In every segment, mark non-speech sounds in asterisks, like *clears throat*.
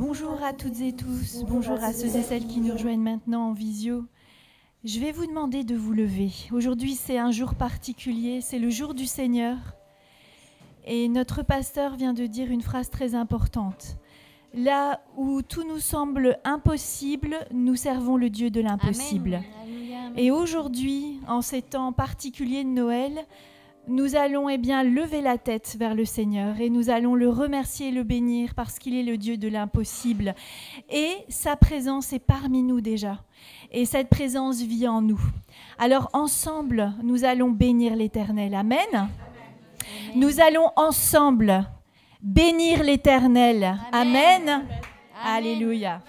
Bonjour à toutes et tous, bonjour à ceux et celles qui nous rejoignent maintenant en visio. Je vais vous demander de vous lever. Aujourd'hui, c'est un jour particulier, c'est le jour du Seigneur. Et notre pasteur vient de dire une phrase très importante. Là où tout nous semble impossible, nous servons le Dieu de l'impossible. Et aujourd'hui, en ces temps particuliers de Noël, nous allons eh bien lever la tête vers le Seigneur et nous allons le remercier et le bénir parce qu'il est le Dieu de l'impossible. Et sa présence est parmi nous déjà. Et cette présence vit en nous. Alors ensemble, nous allons bénir l'Éternel. Amen. Nous allons ensemble bénir l'Éternel. Amen. Alléluia.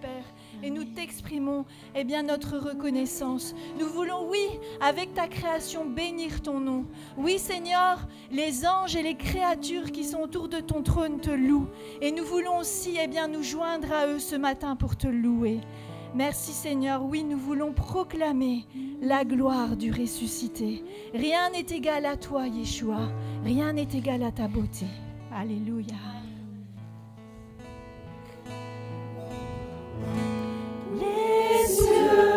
Père. Et nous t'exprimons eh bien, notre reconnaissance. Nous voulons, oui, avec ta création, bénir ton nom. Oui, Seigneur, les anges et les créatures qui sont autour de ton trône te louent. Et nous voulons aussi eh bien, nous joindre à eux ce matin pour te louer. Merci Seigneur, oui, nous voulons proclamer la gloire du ressuscité. Rien n'est égal à toi, Yeshua. Rien n'est égal à ta beauté. Alléluia. Les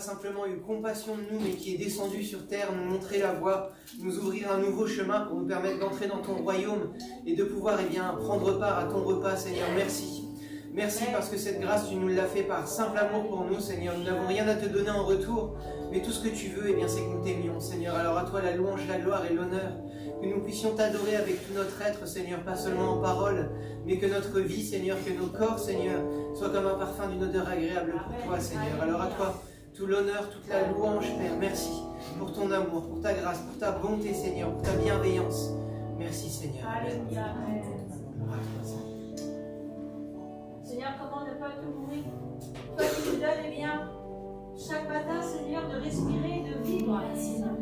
simplement eu compassion de nous, mais qui est descendu sur terre, nous montrer la voie, nous ouvrir un nouveau chemin pour nous permettre d'entrer dans ton royaume et de pouvoir, eh bien, prendre part à ton repas, Seigneur. Merci. Merci parce que cette grâce, tu nous l'as fait par simple amour pour nous, Seigneur. Nous n'avons rien à te donner en retour, mais tout ce que tu veux, eh bien, c'est que nous t'aimions, Seigneur. Alors à toi la louange, la gloire et l'honneur. Que nous puissions t'adorer avec tout notre être, Seigneur, pas seulement en parole, mais que notre vie, Seigneur, que nos corps, Seigneur, soient comme un parfum d'une odeur agréable pour toi, Seigneur. Alors à toi, tout l'honneur, toute la louange, Père. Merci pour ton amour, pour ta grâce, pour ta bonté, Seigneur, pour ta bienveillance. Merci, Seigneur. Alléluia. À toi, Seigneur. Seigneur, comment ne pas t'ouvrir Toi qui nous donnes, eh bien, chaque matin, Seigneur, de respirer, de vivre.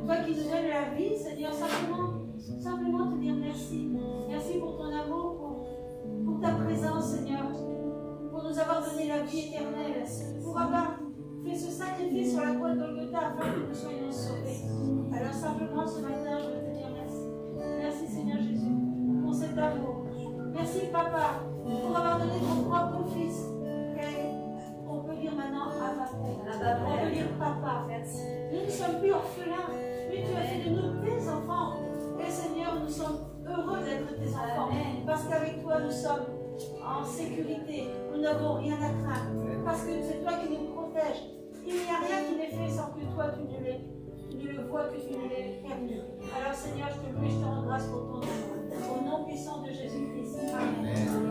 Toi qui nous donnes la vie, Seigneur, simplement, simplement te dire merci. Merci pour ton amour, pour, pour ta présence, Seigneur, pour nous avoir donné la vie éternelle, pour avoir fait ce sacrifice sur la croix de Golgotha afin que nous soyons sauvés. Alors simplement ce matin, je veux te dire merci. Merci Seigneur Jésus pour cet amour. Merci Papa pour avoir donné ton propre fils. Et On peut dire maintenant Abba. On peut dire Papa. Nous ne sommes plus orphelins, mais tu as fait de nous tes enfants. Et Seigneur, nous sommes heureux d'être tes enfants. Parce qu'avec toi, nous sommes en sécurité. Nous n'avons rien à craindre. Parce que c'est toi qui nous protèges. Il n'y a rien qui n'est fait sans que toi, tu ne, tu le vois, que tu ne l'aies permis. Alors Seigneur, je te loue et je te rends grâce pour ton amour. Au nom puissant de Jésus-Christ. Amen.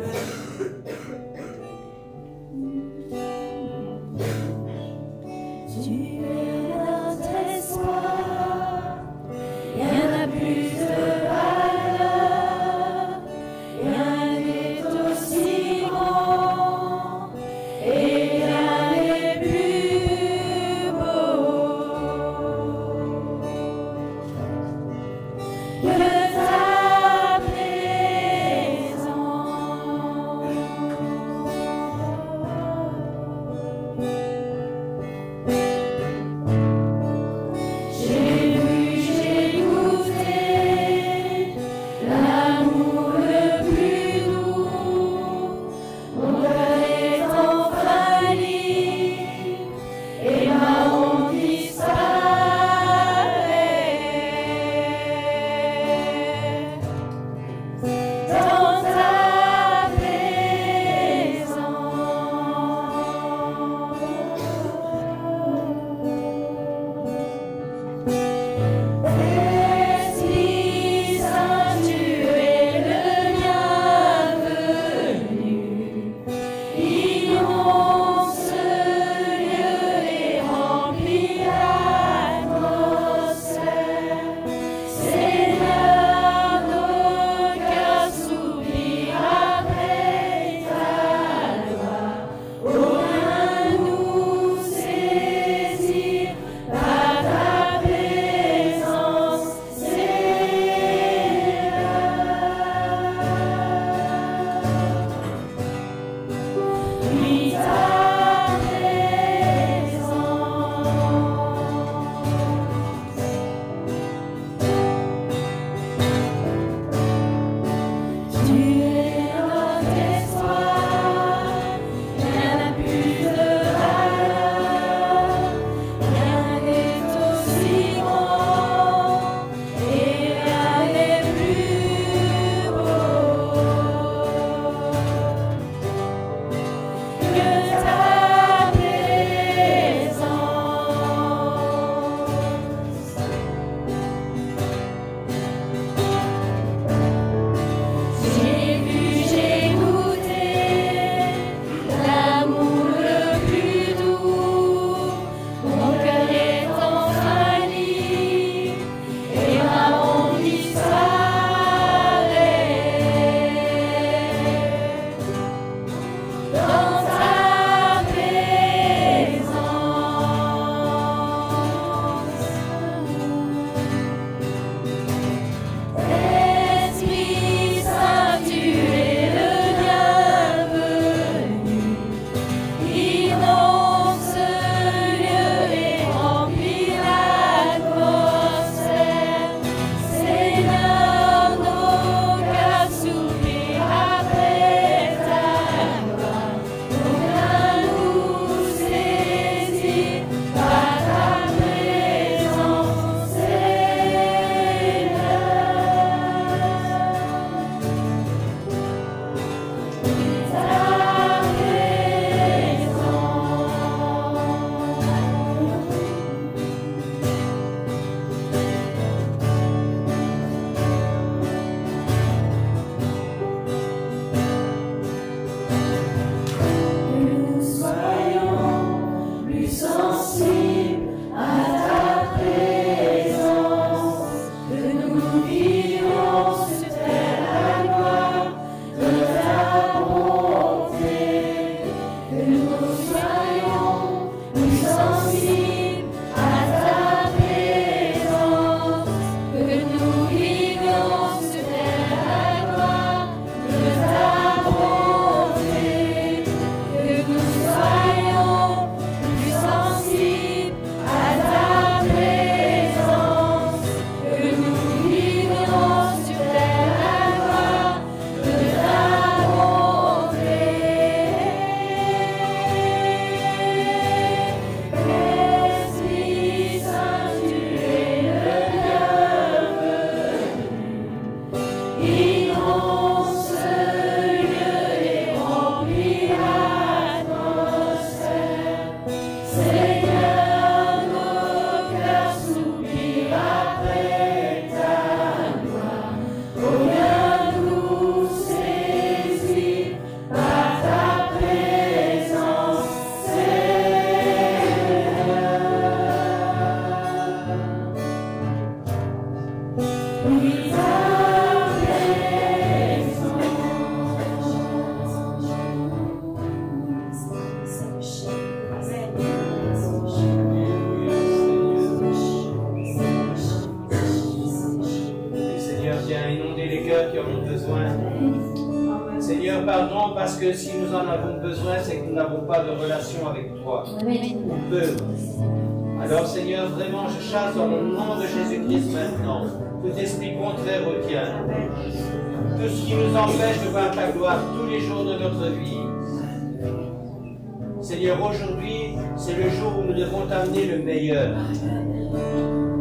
Jours de notre vie. Seigneur, aujourd'hui, c'est le jour où nous devons t'amener le meilleur.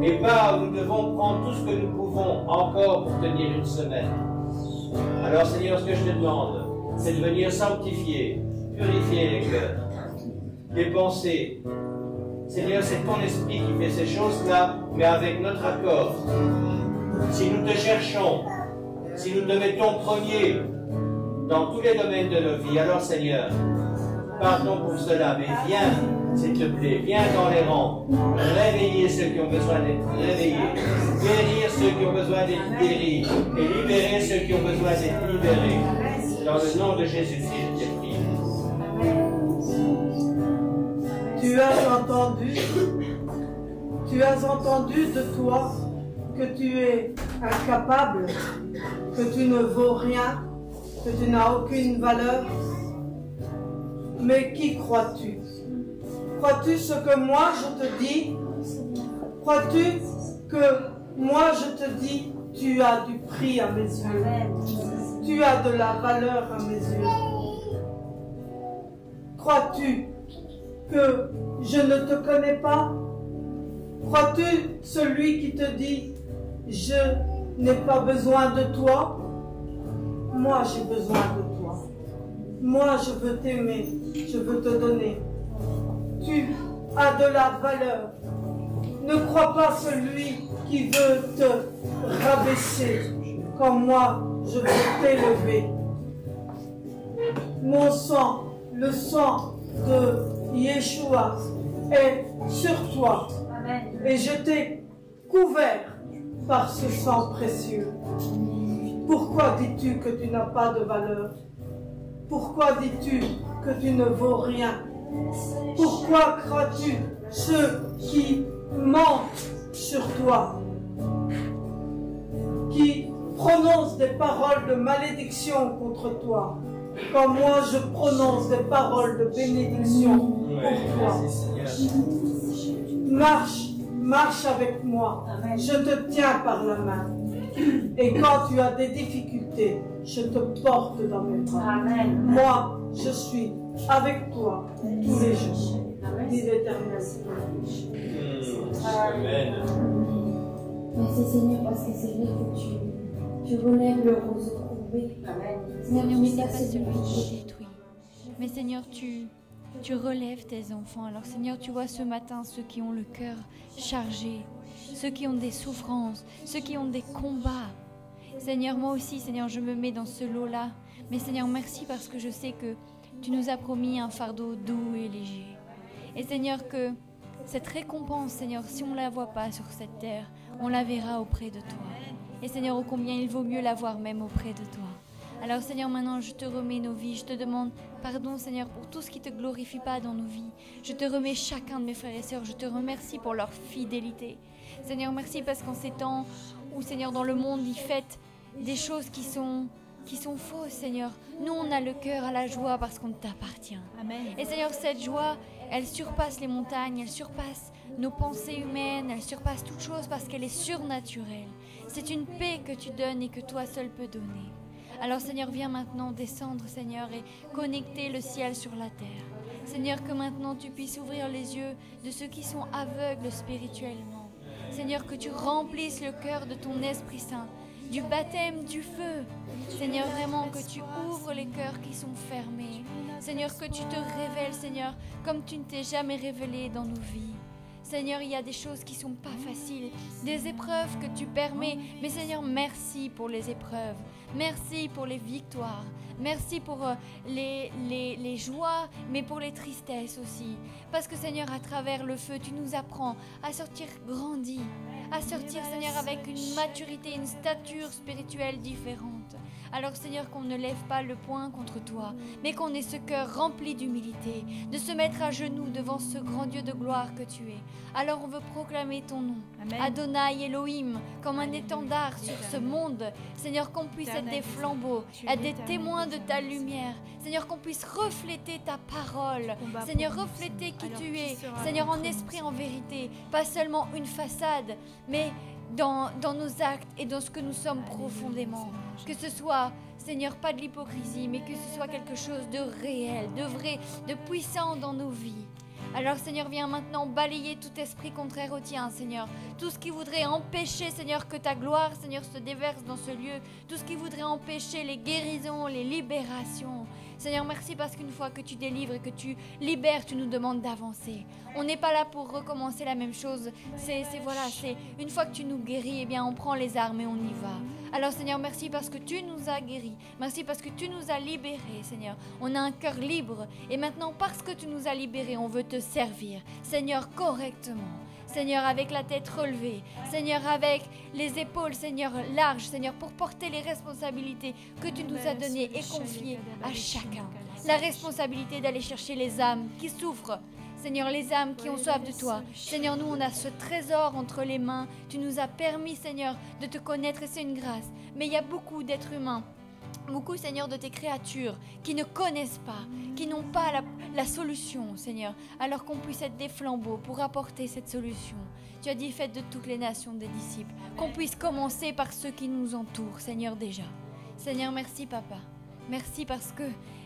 Et pas où nous devons prendre tout ce que nous pouvons encore pour tenir une semaine. Alors Seigneur, ce que je te demande, c'est de venir sanctifier, purifier les cœurs, les pensées. Seigneur, c'est ton esprit qui fait ces choses-là, mais avec notre accord. Si nous te cherchons, si nous te mettons premier dans tous les domaines de nos vies, alors Seigneur, pardon pour cela, mais viens, s'il te plaît, viens dans les rangs, réveiller ceux qui ont besoin d'être réveillés, guérir ceux qui ont besoin d'être guéris, et libérer ceux qui ont besoin d'être libérés. Dans le nom de Jésus-Christ, je prie. Tu as entendu, tu as entendu de toi que tu es incapable, que tu ne vaux rien, que tu n'as aucune valeur. Mais qui crois-tu? Crois-tu ce que moi je te dis? Crois-tu que moi je te dis, tu as du prix à mes yeux? Tu as de la valeur à mes yeux. Crois-tu que je ne te connais pas? Crois-tu celui qui te dit, je n'ai pas besoin de toi? Moi j'ai besoin de toi. Moi je veux t'aimer, je veux te donner. Tu as de la valeur. Ne crois pas celui qui veut te rabaisser comme moi je veux t'élever. Mon sang, le sang de Yeshua est sur toi. Et je t'ai couvert par ce sang précieux. Pourquoi dis-tu que tu n'as pas de valeur? Pourquoi dis-tu que tu ne vaux rien? Pourquoi crois-tu ceux qui mentent sur toi? Qui prononcent des paroles de malédiction contre toi? Quand moi je prononce des paroles de bénédiction pour toi. Marche marche avec moi. Je te tiens par la main. *clears throat* Et quand tu as des difficultés, je te porte dans mes bras. Moi, je suis avec toi tous les jours. Dit l'Éternel. Amen. Merci Seigneur parce que c'est vrai que tu, tu relèves le roseau courbé. Seigneur, tu mais n'es n'est pas pas celui qui qui détruit. Mais Seigneur, tu, tu relèves tes enfants. Alors Seigneur, tu vois ce matin ceux qui ont le cœur chargé, ceux qui ont des souffrances, ceux qui ont des combats. Seigneur, moi aussi, Seigneur, je me mets dans ce lot-là. Mais Seigneur, merci parce que je sais que tu nous as promis un fardeau doux et léger. Et Seigneur, que cette récompense, Seigneur, si on ne la voit pas sur cette terre, on la verra auprès de toi. Et Seigneur, ô combien il vaut mieux la voir même auprès de toi. Alors Seigneur, maintenant je te remets nos vies. Je te demande pardon Seigneur pour tout ce qui ne te glorifie pas dans nos vies. Je te remets chacun de mes frères et sœurs. Je te remercie pour leur fidélité. Seigneur, merci parce qu'en ces temps où Seigneur dans le monde ils fêtent des choses qui sont qui sont fausses, Seigneur. Nous, on a le cœur à la joie parce qu'on t'appartient. Amen. Et Seigneur, cette joie, elle surpasse les montagnes, elle surpasse nos pensées humaines, elle surpasse toute chose parce qu'elle est surnaturelle. C'est une paix que tu donnes et que toi seul peux donner. Alors Seigneur, viens maintenant descendre, Seigneur, et connecter le ciel sur la terre. Seigneur, que maintenant tu puisses ouvrir les yeux de ceux qui sont aveugles spirituellement. Seigneur, que tu remplisses le cœur de ton Esprit Saint, du baptême du feu. Seigneur, vraiment que tu ouvres les cœurs qui sont fermés. Seigneur, que tu te révèles, Seigneur, comme tu ne t'es jamais révélé dans nos vies. Seigneur, il y a des choses qui sont pas faciles, des épreuves que tu permets. Mais Seigneur, merci pour les épreuves. Merci pour les victoires. Merci pour euh, les, les, les joies, mais pour les tristesses aussi. Parce que Seigneur, à travers le feu, tu nous apprends à sortir grandi, à sortir, Seigneur, avec une maturité, une stature spirituelle différente. Alors Seigneur, qu'on ne lève pas le poing contre toi, mais qu'on ait ce cœur rempli d'humilité, de se mettre à genoux devant ce grand Dieu de gloire que tu es. Alors on veut proclamer ton nom, Amen. Adonai Elohim, comme un étendard sur ce monde. Seigneur, qu'on puisse être des flambeaux, être des témoins de ta lumière. Seigneur, qu'on puisse refléter ta parole. Seigneur, refléter qui tu es. Seigneur, en esprit, en vérité. Pas seulement une façade, mais dans, dans nos actes et dans ce que nous sommes profondément. Que ce soit, Seigneur, pas de l'hypocrisie, mais que ce soit quelque chose de réel, de vrai, de puissant dans nos vies. Alors Seigneur, viens maintenant balayer tout esprit contraire au tien, Seigneur. Tout ce qui voudrait empêcher, Seigneur, que ta gloire, Seigneur, se déverse dans ce lieu. Tout ce qui voudrait empêcher les guérisons, les libérations. Seigneur, merci parce qu'une fois que tu délivres et que tu libères, tu nous demandes d'avancer. On n'est pas là pour recommencer la même chose. C'est, voilà, c'est une fois que tu nous guéris, eh bien, on prend les armes et on y va. Alors Seigneur, merci parce que tu nous as guéris. Merci parce que tu nous as libérés, Seigneur. On a un cœur libre. Et maintenant, parce que tu nous as libérés, on veut te servir. Seigneur, correctement. Seigneur, avec la tête relevée. Seigneur, avec les épaules, Seigneur, larges. Seigneur, pour porter les responsabilités que tu nous as données et confiées à chacun. La responsabilité d'aller chercher les âmes qui souffrent. Seigneur, les âmes qui ont soif de toi. Seigneur, nous, on a ce trésor entre les mains. Tu nous as permis, Seigneur, de te connaître et c'est une grâce. Mais il y a beaucoup d'êtres humains Beaucoup, Seigneur, de tes créatures qui ne connaissent pas, qui n'ont pas la, la solution, Seigneur, alors qu'on puisse être des flambeaux pour apporter cette solution. Tu as dit, faites de toutes les nations des disciples, qu'on puisse commencer par ceux qui nous entourent, Seigneur, déjà. Seigneur, merci, Papa. Merci parce que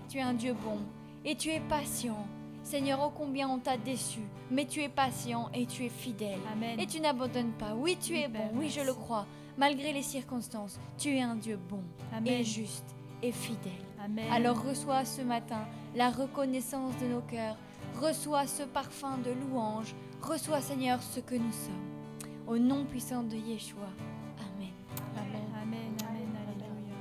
tu es un Dieu bon et tu es patient. Seigneur, oh combien on t'a déçu, mais tu es patient et tu es fidèle. Amen. Et tu n'abandonnes pas. Oui, tu es bon, oui, je le crois. Malgré les circonstances, tu es un Dieu bon Amen. et juste et fidèle. Amen. Alors reçois ce matin la reconnaissance de nos cœurs, reçois ce parfum de louange, reçois Seigneur ce que nous sommes. Au nom puissant de Yeshua. Amen. Amen. Amen. Amen. Alléluia.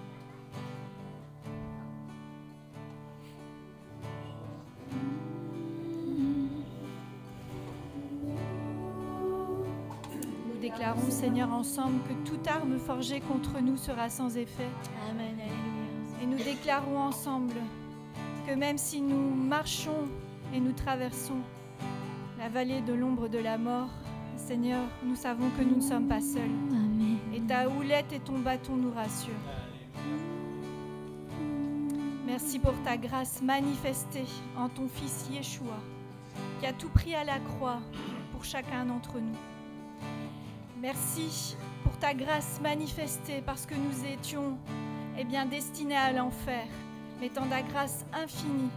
Nous déclarons, Seigneur, ensemble que toute arme forgée contre nous sera sans effet. Amen. Et nous déclarons ensemble que même si nous marchons et nous traversons la vallée de l'ombre de la mort, Seigneur, nous savons que nous ne sommes pas seuls. Amen. Et ta houlette et ton bâton nous rassurent. Merci pour ta grâce manifestée en ton Fils Yeshua, qui a tout pris à la croix pour chacun d'entre nous. Merci pour ta grâce manifestée parce que nous étions eh bien, destinés à l'enfer, mais tant ta grâce infinie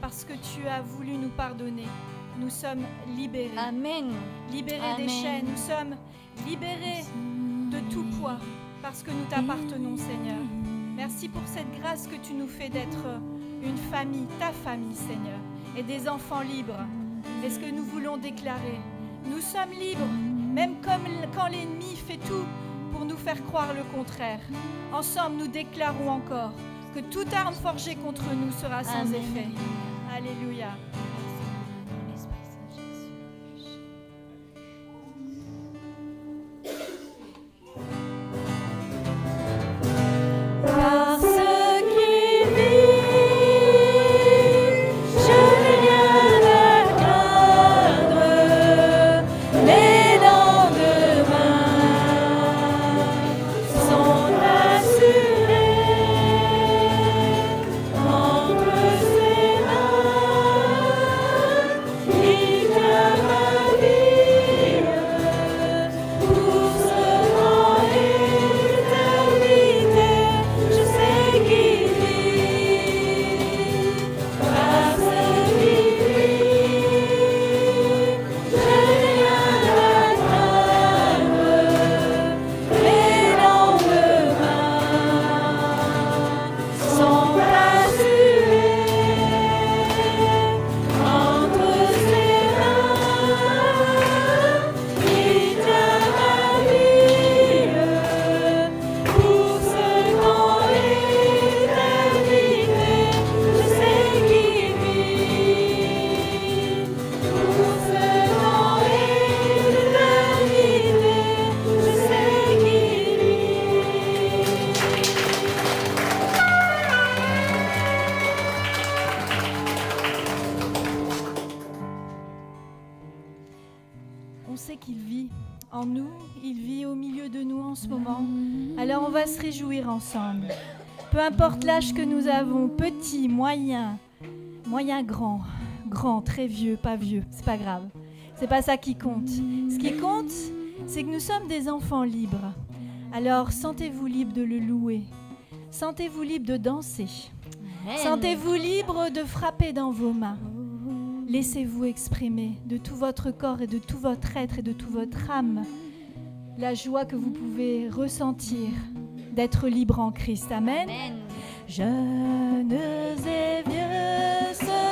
parce que tu as voulu nous pardonner. Nous sommes libérés Amen. libérés des chaînes, nous sommes libérés de tout poids parce que nous t'appartenons, Seigneur. Merci pour cette grâce que tu nous fais d'être une famille, ta famille, Seigneur, et des enfants libres. C'est ce que nous voulons déclarer. Nous sommes libres, même comme quand l'ennemi fait tout pour nous faire croire le contraire. Ensemble, nous déclarons encore que toute arme forgée contre nous sera sans Amen. effet. Alléluia. Que nous avons, petit, moyen, moyen, grand, grand, très vieux, pas vieux, c'est pas grave. C'est pas ça qui compte. Ce qui compte, c'est que nous sommes des enfants libres. Alors sentez-vous libre de le louer. Sentez-vous libre de danser. Sentez-vous libre de frapper dans vos mains. Laissez-vous exprimer de tout votre corps et de tout votre être et de toute votre âme la joie que vous pouvez ressentir d'être libre en Christ. Amen. Jeunes et vieux se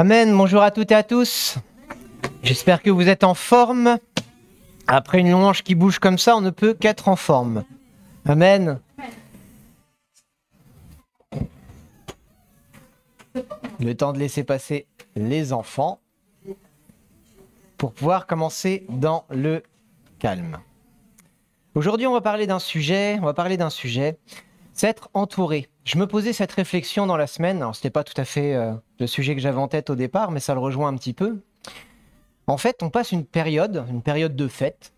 Amen, bonjour à toutes et à tous. J'espère que vous êtes en forme. Après une louange qui bouge comme ça, on ne peut qu'être en forme. Amen. Le temps de laisser passer les enfants pour pouvoir commencer dans le calme. Aujourd'hui, on va parler d'un sujet, on va parler d'un sujet, c'est être entouré. Je me posais cette réflexion dans la semaine, alors c'était pas tout à fait euh, le sujet que j'avais en tête au départ, mais ça le rejoint un petit peu. En fait, on passe une période, une période de fête,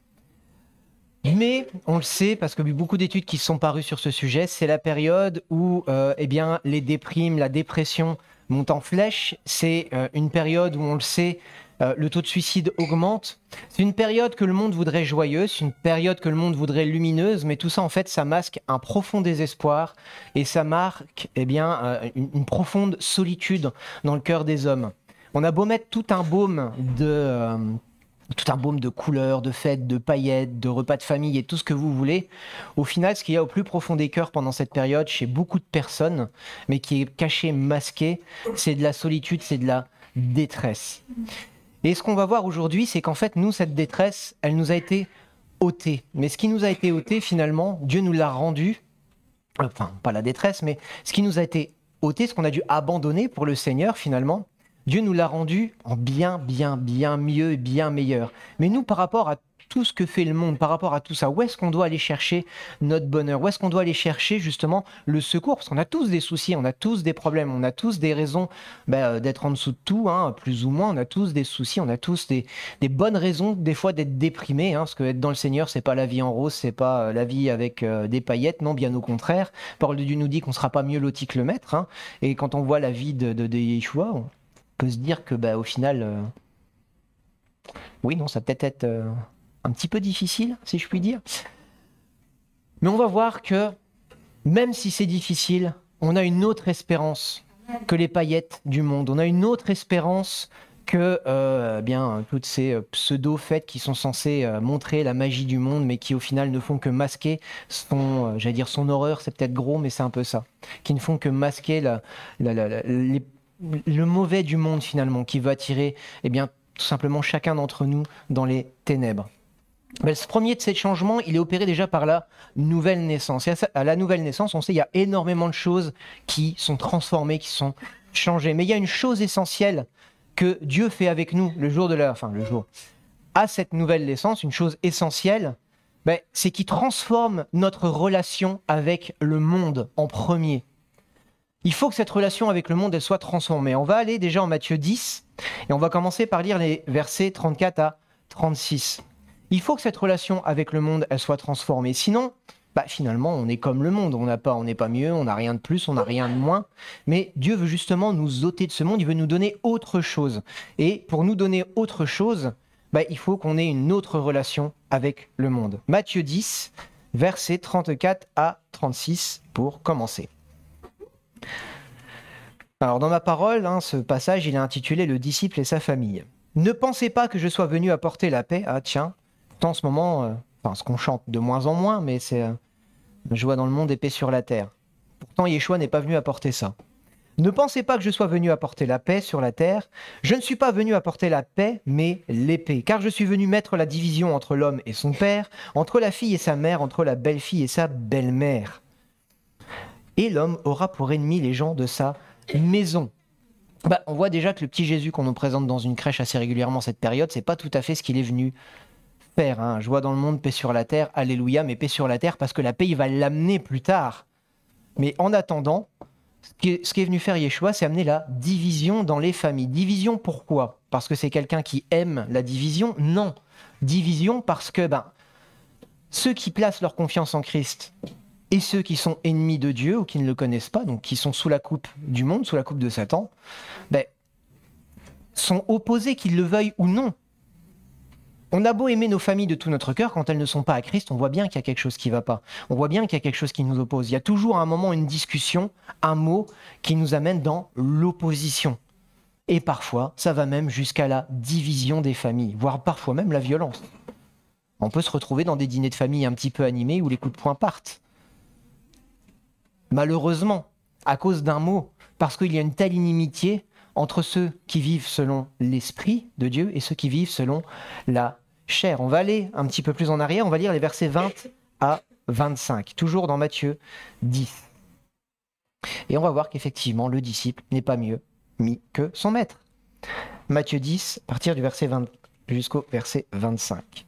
mais on le sait parce que beaucoup d'études qui sont parues sur ce sujet, c'est la période où euh, eh bien, les déprimes, la dépression montent en flèche. C'est euh, une période où on le sait, euh, le taux de suicide augmente. C'est une période que le monde voudrait joyeuse, une période que le monde voudrait lumineuse, mais tout ça en fait, ça masque un profond désespoir et ça marque eh bien, euh, une, une profonde solitude dans le cœur des hommes. On a beau mettre tout un baume de tout un baume de couleurs, de fêtes, de paillettes, de repas de famille et tout ce que vous voulez. Au final, ce qu'il y a au plus profond des cœurs pendant cette période, chez beaucoup de personnes, mais qui est caché, masqué, c'est de la solitude, c'est de la détresse. Et ce qu'on va voir aujourd'hui, c'est qu'en fait, nous, cette détresse, elle nous a été ôtée. Mais ce qui nous a été ôté, finalement, Dieu nous l'a rendu, enfin, pas la détresse, mais ce qui nous a été ôté, ce qu'on a dû abandonner pour le Seigneur finalement, Dieu nous l'a rendu en bien, bien, bien mieux bien meilleur. Mais nous, par rapport à tout ce que fait le monde, par rapport à tout ça, où est-ce qu'on doit aller chercher notre bonheur? Où est-ce qu'on doit aller chercher justement le secours? Parce qu'on a tous des soucis, on a tous des problèmes, on a tous des raisons ben, d'être en dessous de tout, hein, plus ou moins. On a tous des soucis, on a tous des, bonnes raisons des fois d'être déprimés. Hein, parce que être dans le Seigneur, c'est pas la vie en rose, c'est pas euh, la vie avec euh, des paillettes, non, bien au contraire. Parole de Dieu nous dit qu'on sera pas mieux loti que le maître. Hein, et quand on voit la vie de, de, de Yeshua, peut se dire que bah, au final, euh, oui, non, ça peut être, euh, un petit peu difficile, si je puis dire. Mais on va voir que même si c'est difficile, on a une autre espérance que les paillettes du monde. On a une autre espérance que euh, eh bien toutes ces pseudo fêtes qui sont censées montrer la magie du monde, mais qui au final ne font que masquer son, j'allais dire son horreur, c'est peut-être gros, mais c'est un peu ça, qui ne font que masquer la- la- la- les- le mauvais du monde finalement, qui va attirer, eh bien tout simplement chacun d'entre nous dans les ténèbres. Ben, ce premier de ces changements, il est opéré déjà par la nouvelle naissance. Et à, la nouvelle naissance, on sait il y a énormément de choses qui sont transformées, qui sont changées. Mais il y a une chose essentielle que Dieu fait avec nous le jour de la, enfin le jour, à cette nouvelle naissance, une chose essentielle, ben, c'est qu'il transforme notre relation avec le monde en premier. Il faut que cette relation avec le monde elle soit transformée. On va aller déjà en Matthieu 10 et on va commencer par lire les versets 34 à 36. Il faut que cette relation avec le monde elle soit transformée. Sinon, bah, finalement, on est comme le monde. On n'a pas, on n'est pas mieux, on n'a rien de plus, on n'a rien de moins. Mais Dieu veut justement nous ôter de ce monde. Il veut nous donner autre chose. Et pour nous donner autre chose, bah, il faut qu'on ait une autre relation avec le monde. Matthieu 10, versets 34 à 36 pour commencer. Alors dans ma parole, hein, ce passage, il est intitulé Le disciple et sa famille. Ne pensez pas que je sois venu apporter la paix. Ah tiens, en ce moment, euh, ce qu'on chante de moins en moins, mais c'est euh, joie dans le monde paix sur la terre. Pourtant, Yeshua n'est pas venu apporter ça. Ne pensez pas que je sois venu apporter la paix sur la terre. Je ne suis pas venu apporter la paix, mais l'épée. Car je suis venu mettre la division entre l'homme et son père, entre la fille et sa mère, entre la belle-fille et sa belle-mère. Et l'homme aura pour ennemi les gens de sa maison. Bah, on voit déjà que le petit Jésus qu'on nous présente dans une crèche assez régulièrement cette période, c'est pas tout à fait ce qu'il est venu faire. Hein. Joie dans le monde, paix sur la terre, alléluia, mais paix sur la terre parce que la paix, il va l'amener plus tard. Mais en attendant, ce qui est, ce qui est venu faire Yeshua, c'est amener la division dans les familles. Division pourquoi? Parce que c'est quelqu'un qui aime la division? Non. Division parce que ben, ceux qui placent leur confiance en Christ et ceux qui sont ennemis de Dieu ou qui ne le connaissent pas, donc qui sont sous la coupe du monde, sous la coupe de Satan, ben, sont opposés, qu'ils le veuillent ou non. On a beau aimer nos familles de tout notre cœur, quand elles ne sont pas à Christ, on voit bien qu'il y a quelque chose qui ne va pas. On voit bien qu'il y a quelque chose qui nous oppose. Il y a toujours un moment une discussion, un mot qui nous amène dans l'opposition. Et parfois, ça va même jusqu'à la division des familles, voire parfois même la violence. On peut se retrouver dans des dîners de famille un petit peu animés où les coups de poing partent. Malheureusement, à cause d'un mot, parce qu'il y a une telle inimitié entre ceux qui vivent selon l'esprit de Dieu et ceux qui vivent selon la chair. On va aller un petit peu plus en arrière, on va lire les versets 20 à 25, toujours dans Matthieu 10. Et on va voir qu'effectivement, le disciple n'est pas mieux mis que son maître. Matthieu 10, à partir du verset 20 jusqu'au verset 25.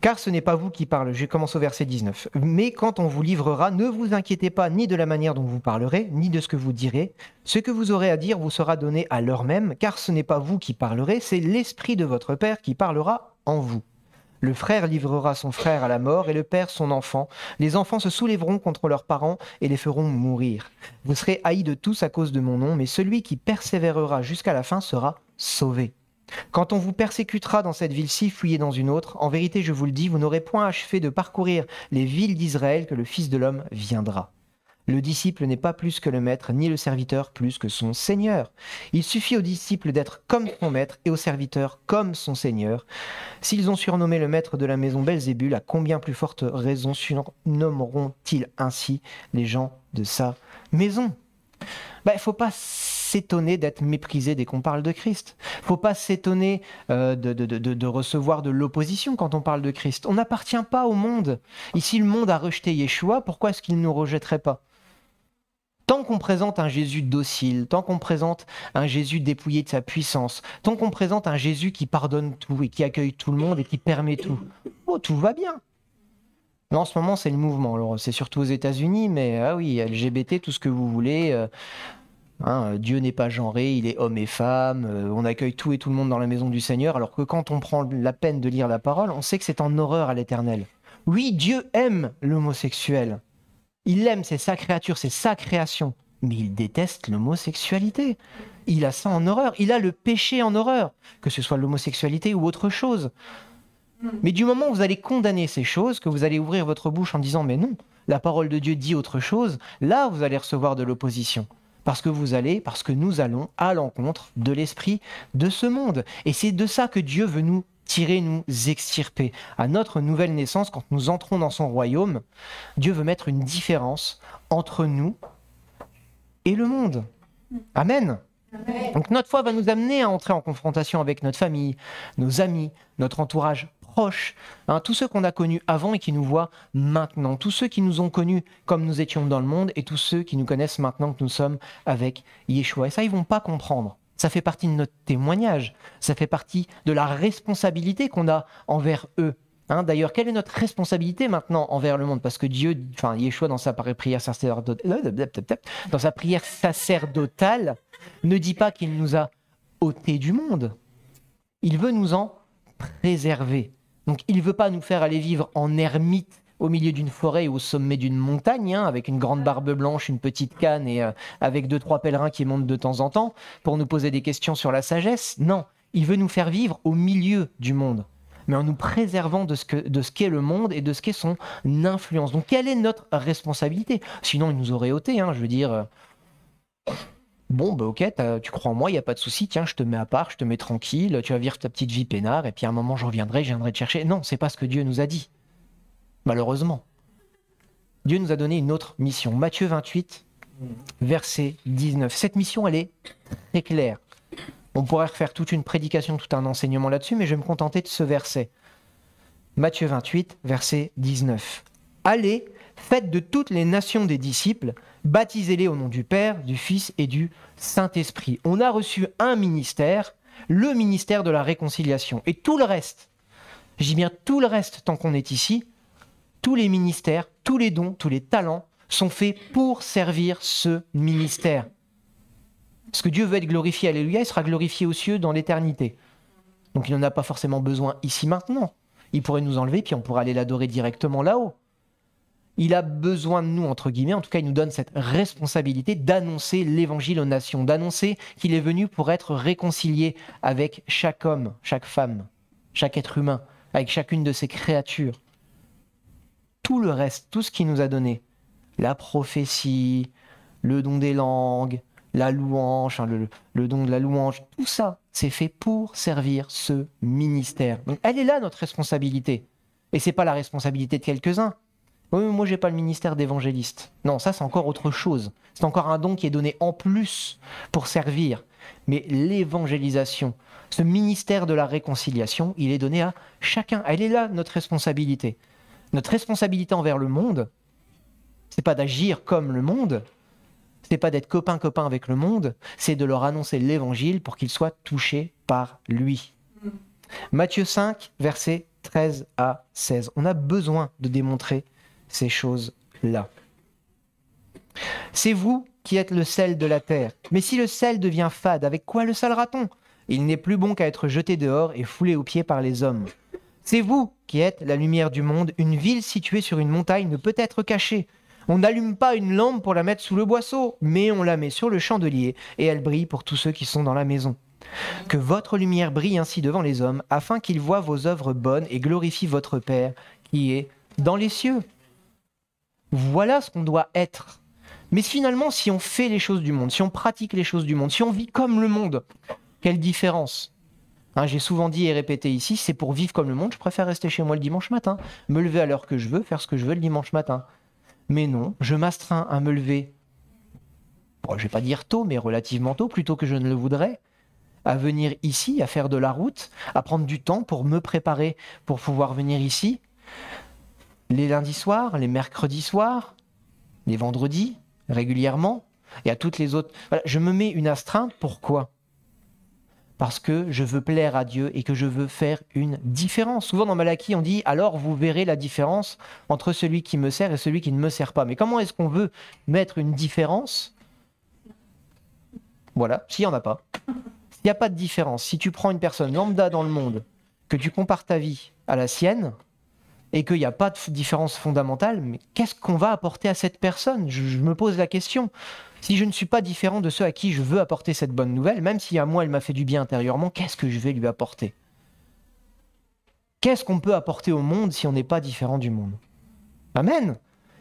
Car ce n'est pas vous qui parlez, je commence au verset 19. Mais quand on vous livrera, ne vous inquiétez pas ni de la manière dont vous parlerez, ni de ce que vous direz. Ce que vous aurez à dire vous sera donné à l'heure même, car ce n'est pas vous qui parlerez, c'est l'Esprit de votre Père qui parlera en vous. Le frère livrera son frère à la mort et le père son enfant. Les enfants se soulèveront contre leurs parents et les feront mourir. Vous serez haïs de tous à cause de mon nom, mais celui qui persévérera jusqu'à la fin sera sauvé. Quand on vous persécutera dans cette ville-ci, fuyez dans une autre. En vérité, je vous le dis, vous n'aurez point achevé de parcourir les villes d'Israël que le Fils de l'homme viendra. Le disciple n'est pas plus que le maître, ni le serviteur plus que son Seigneur. Il suffit au disciple d'être comme son maître et au serviteur comme son Seigneur. S'ils ont surnommé le maître de la maison Belzébul, à combien plus forte raison surnommeront-ils ainsi les gens de sa maison? Il ne faut pas s'étonner d'être méprisé dès qu'on parle de Christ. Faut pas s'étonner euh, de, de, de, recevoir de l'opposition quand on parle de Christ. On n'appartient pas au monde. Ici, le monde a rejeté Yeshua, pourquoi est-ce qu'il ne nous rejetterait pas? Tant qu'on présente un Jésus docile, tant qu'on présente un Jésus dépouillé de sa puissance, tant qu'on présente un Jésus qui pardonne tout et qui accueille tout le monde et qui permet tout, oh, tout va bien. Mais en ce moment, c'est le mouvement. Alors, c'est surtout aux États-Unis, mais ah oui, LGBT, tout ce que vous voulez. euh, hein, Dieu n'est pas genré, il est homme et femme. euh, on accueille tout et tout le monde dans la maison du Seigneur. Alors que quand on prend la peine de lire la parole, on sait que c'est en horreur à l'éternel. Oui, Dieu aime l'homosexuel. Il aime, c'est sa créature, c'est sa création. Mais il déteste l'homosexualité. Il a ça en horreur. Il a le péché en horreur, que ce soit l'homosexualité ou autre chose. Mais du moment où vous allez condamner ces choses, que vous allez ouvrir votre bouche en disant mais non, la parole de Dieu dit autre chose, là vous allez recevoir de l'opposition. Parce que vous allez, parce que nous allons à l'encontre de l'esprit de ce monde. Et c'est de ça que Dieu veut nous tirer, nous extirper. À notre nouvelle naissance, quand nous entrons dans son royaume, Dieu veut mettre une différence entre nous et le monde. Amen. Donc notre foi va nous amener à entrer en confrontation avec notre famille, nos amis, notre entourage proche, hein, tous ceux qu'on a connus avant et qui nous voient maintenant, tous ceux qui nous ont connus comme nous étions dans le monde et tous ceux qui nous connaissent maintenant que nous sommes avec Yeshua. Et ça, ils vont pas comprendre. Ça fait partie de notre témoignage, ça fait partie de la responsabilité qu'on a envers eux. Hein, D'ailleurs, quelle est notre responsabilité maintenant envers le monde? Parce que Dieu, enfin Yeshua dans sa prière sacerdotale, dans sa prière sacerdotale, ne dit pas qu'il nous a ôtés du monde. Il veut nous en préserver. Donc il ne veut pas nous faire aller vivre en ermite au milieu d'une forêt ou au sommet d'une montagne, hein, avec une grande barbe blanche, une petite canne et euh, avec deux, trois pèlerins qui montent de temps en temps pour nous poser des questions sur la sagesse. Non, il veut nous faire vivre au milieu du monde, mais en nous préservant de ce qu'est le monde et de ce qu'est son influence. Donc quelle est notre responsabilité? Sinon, il nous aurait ôté, hein, je veux dire... euh, Bon, bah ok, tu crois en moi, il n'y a pas de souci, tiens, je te mets à part, je te mets tranquille, tu vas vivre ta petite vie peinard, et puis à un moment, je reviendrai, je viendrai te chercher. Non, c'est pas ce que Dieu nous a dit. Malheureusement. Dieu nous a donné une autre mission. Matthieu 28, verset 19. Cette mission, elle est claire. On pourrait refaire toute une prédication, tout un enseignement là-dessus, mais je vais me contenter de ce verset. Matthieu 28, verset 19. Allez, faites de toutes les nations des disciples, baptisez-les au nom du Père, du Fils et du Saint-Esprit. On a reçu un ministère, le ministère de la réconciliation. Et tout le reste, dis bien tout le reste tant qu'on est ici, tous les ministères, tous les dons, tous les talents sont faits pour servir ce ministère. Parce que Dieu veut être glorifié, alléluia, il sera glorifié aux cieux dans l'éternité. Donc il n'en a pas forcément besoin ici maintenant. Il pourrait nous enlever, puis on pourrait aller l'adorer directement là-haut. Il a besoin de nous, entre guillemets, en tout cas il nous donne cette responsabilité d'annoncer l'évangile aux nations, d'annoncer qu'il est venu pour être réconcilié avec chaque homme, chaque femme, chaque être humain, avec chacune de ses créatures. Tout le reste, tout ce qu'il nous a donné, la prophétie, le don des langues, la louange, hein, le, don de la louange, tout ça, c'est fait pour servir ce ministère. Donc elle est là notre responsabilité. Et c'est pas la responsabilité de quelques-uns. Oui, mais moi j'ai pas le ministère d'évangéliste. Non, ça c'est encore autre chose. C'est encore un don qui est donné en plus pour servir. Mais l'évangélisation, ce ministère de la réconciliation, il est donné à chacun. Elle est là notre responsabilité. Notre responsabilité envers le monde, c'est pas d'agir comme le monde, c'est pas d'être copain-copain avec le monde, c'est de leur annoncer l'évangile pour qu'ils soient touchés par lui. Matthieu 5, versets 13 à 16. On a besoin de démontrer ces choses-là. C'est vous qui êtes le sel de la terre. Mais si le sel devient fade, avec quoi le salera-t-on? Il n'est plus bon qu'à être jeté dehors et foulé aux pieds par les hommes. C'est vous qui êtes la lumière du monde. Une ville située sur une montagne ne peut être cachée. On n'allume pas une lampe pour la mettre sous le boisseau, mais on la met sur le chandelier et elle brille pour tous ceux qui sont dans la maison. Que votre lumière brille ainsi devant les hommes, afin qu'ils voient vos œuvres bonnes et glorifient votre Père qui est dans les cieux. Voilà ce qu'on doit être. Mais finalement, si on fait les choses du monde, si on pratique les choses du monde, si on vit comme le monde, quelle différence? Hein, J'ai souvent dit et répété ici, c'est pour vivre comme le monde, je préfère rester chez moi le dimanche matin, me lever à l'heure que je veux, faire ce que je veux le dimanche matin. Mais non, je m'astreins à me lever, bon, je vais pas dire tôt, mais relativement tôt, plutôt que je ne le voudrais, à venir ici, à faire de la route, à prendre du temps pour me préparer pour pouvoir venir ici, les lundis soirs, les mercredis soirs, les vendredis, régulièrement, et à toutes les autres. Je me mets une astreinte, pourquoi? Parce que je veux plaire à Dieu et que je veux faire une différence. Souvent dans Malachie, on dit alors vous verrez la différence entre celui qui me sert et celui qui ne me sert pas. Mais comment est-ce qu'on veut mettre une différence? Voilà, s'il n'y en a pas. S'il n'y a pas de différence, si tu prends une personne lambda dans le monde, que tu compares ta vie à la sienne, et qu'il n'y a pas de différence fondamentale, mais qu'est-ce qu'on va apporter à cette personne? Je, me pose la question. Si je ne suis pas différent de ceux à qui je veux apporter cette bonne nouvelle, même si à moi elle m'a fait du bien intérieurement, qu'est-ce que je vais lui apporter? Qu'est-ce qu'on peut apporter au monde si on n'est pas différent du monde? Amen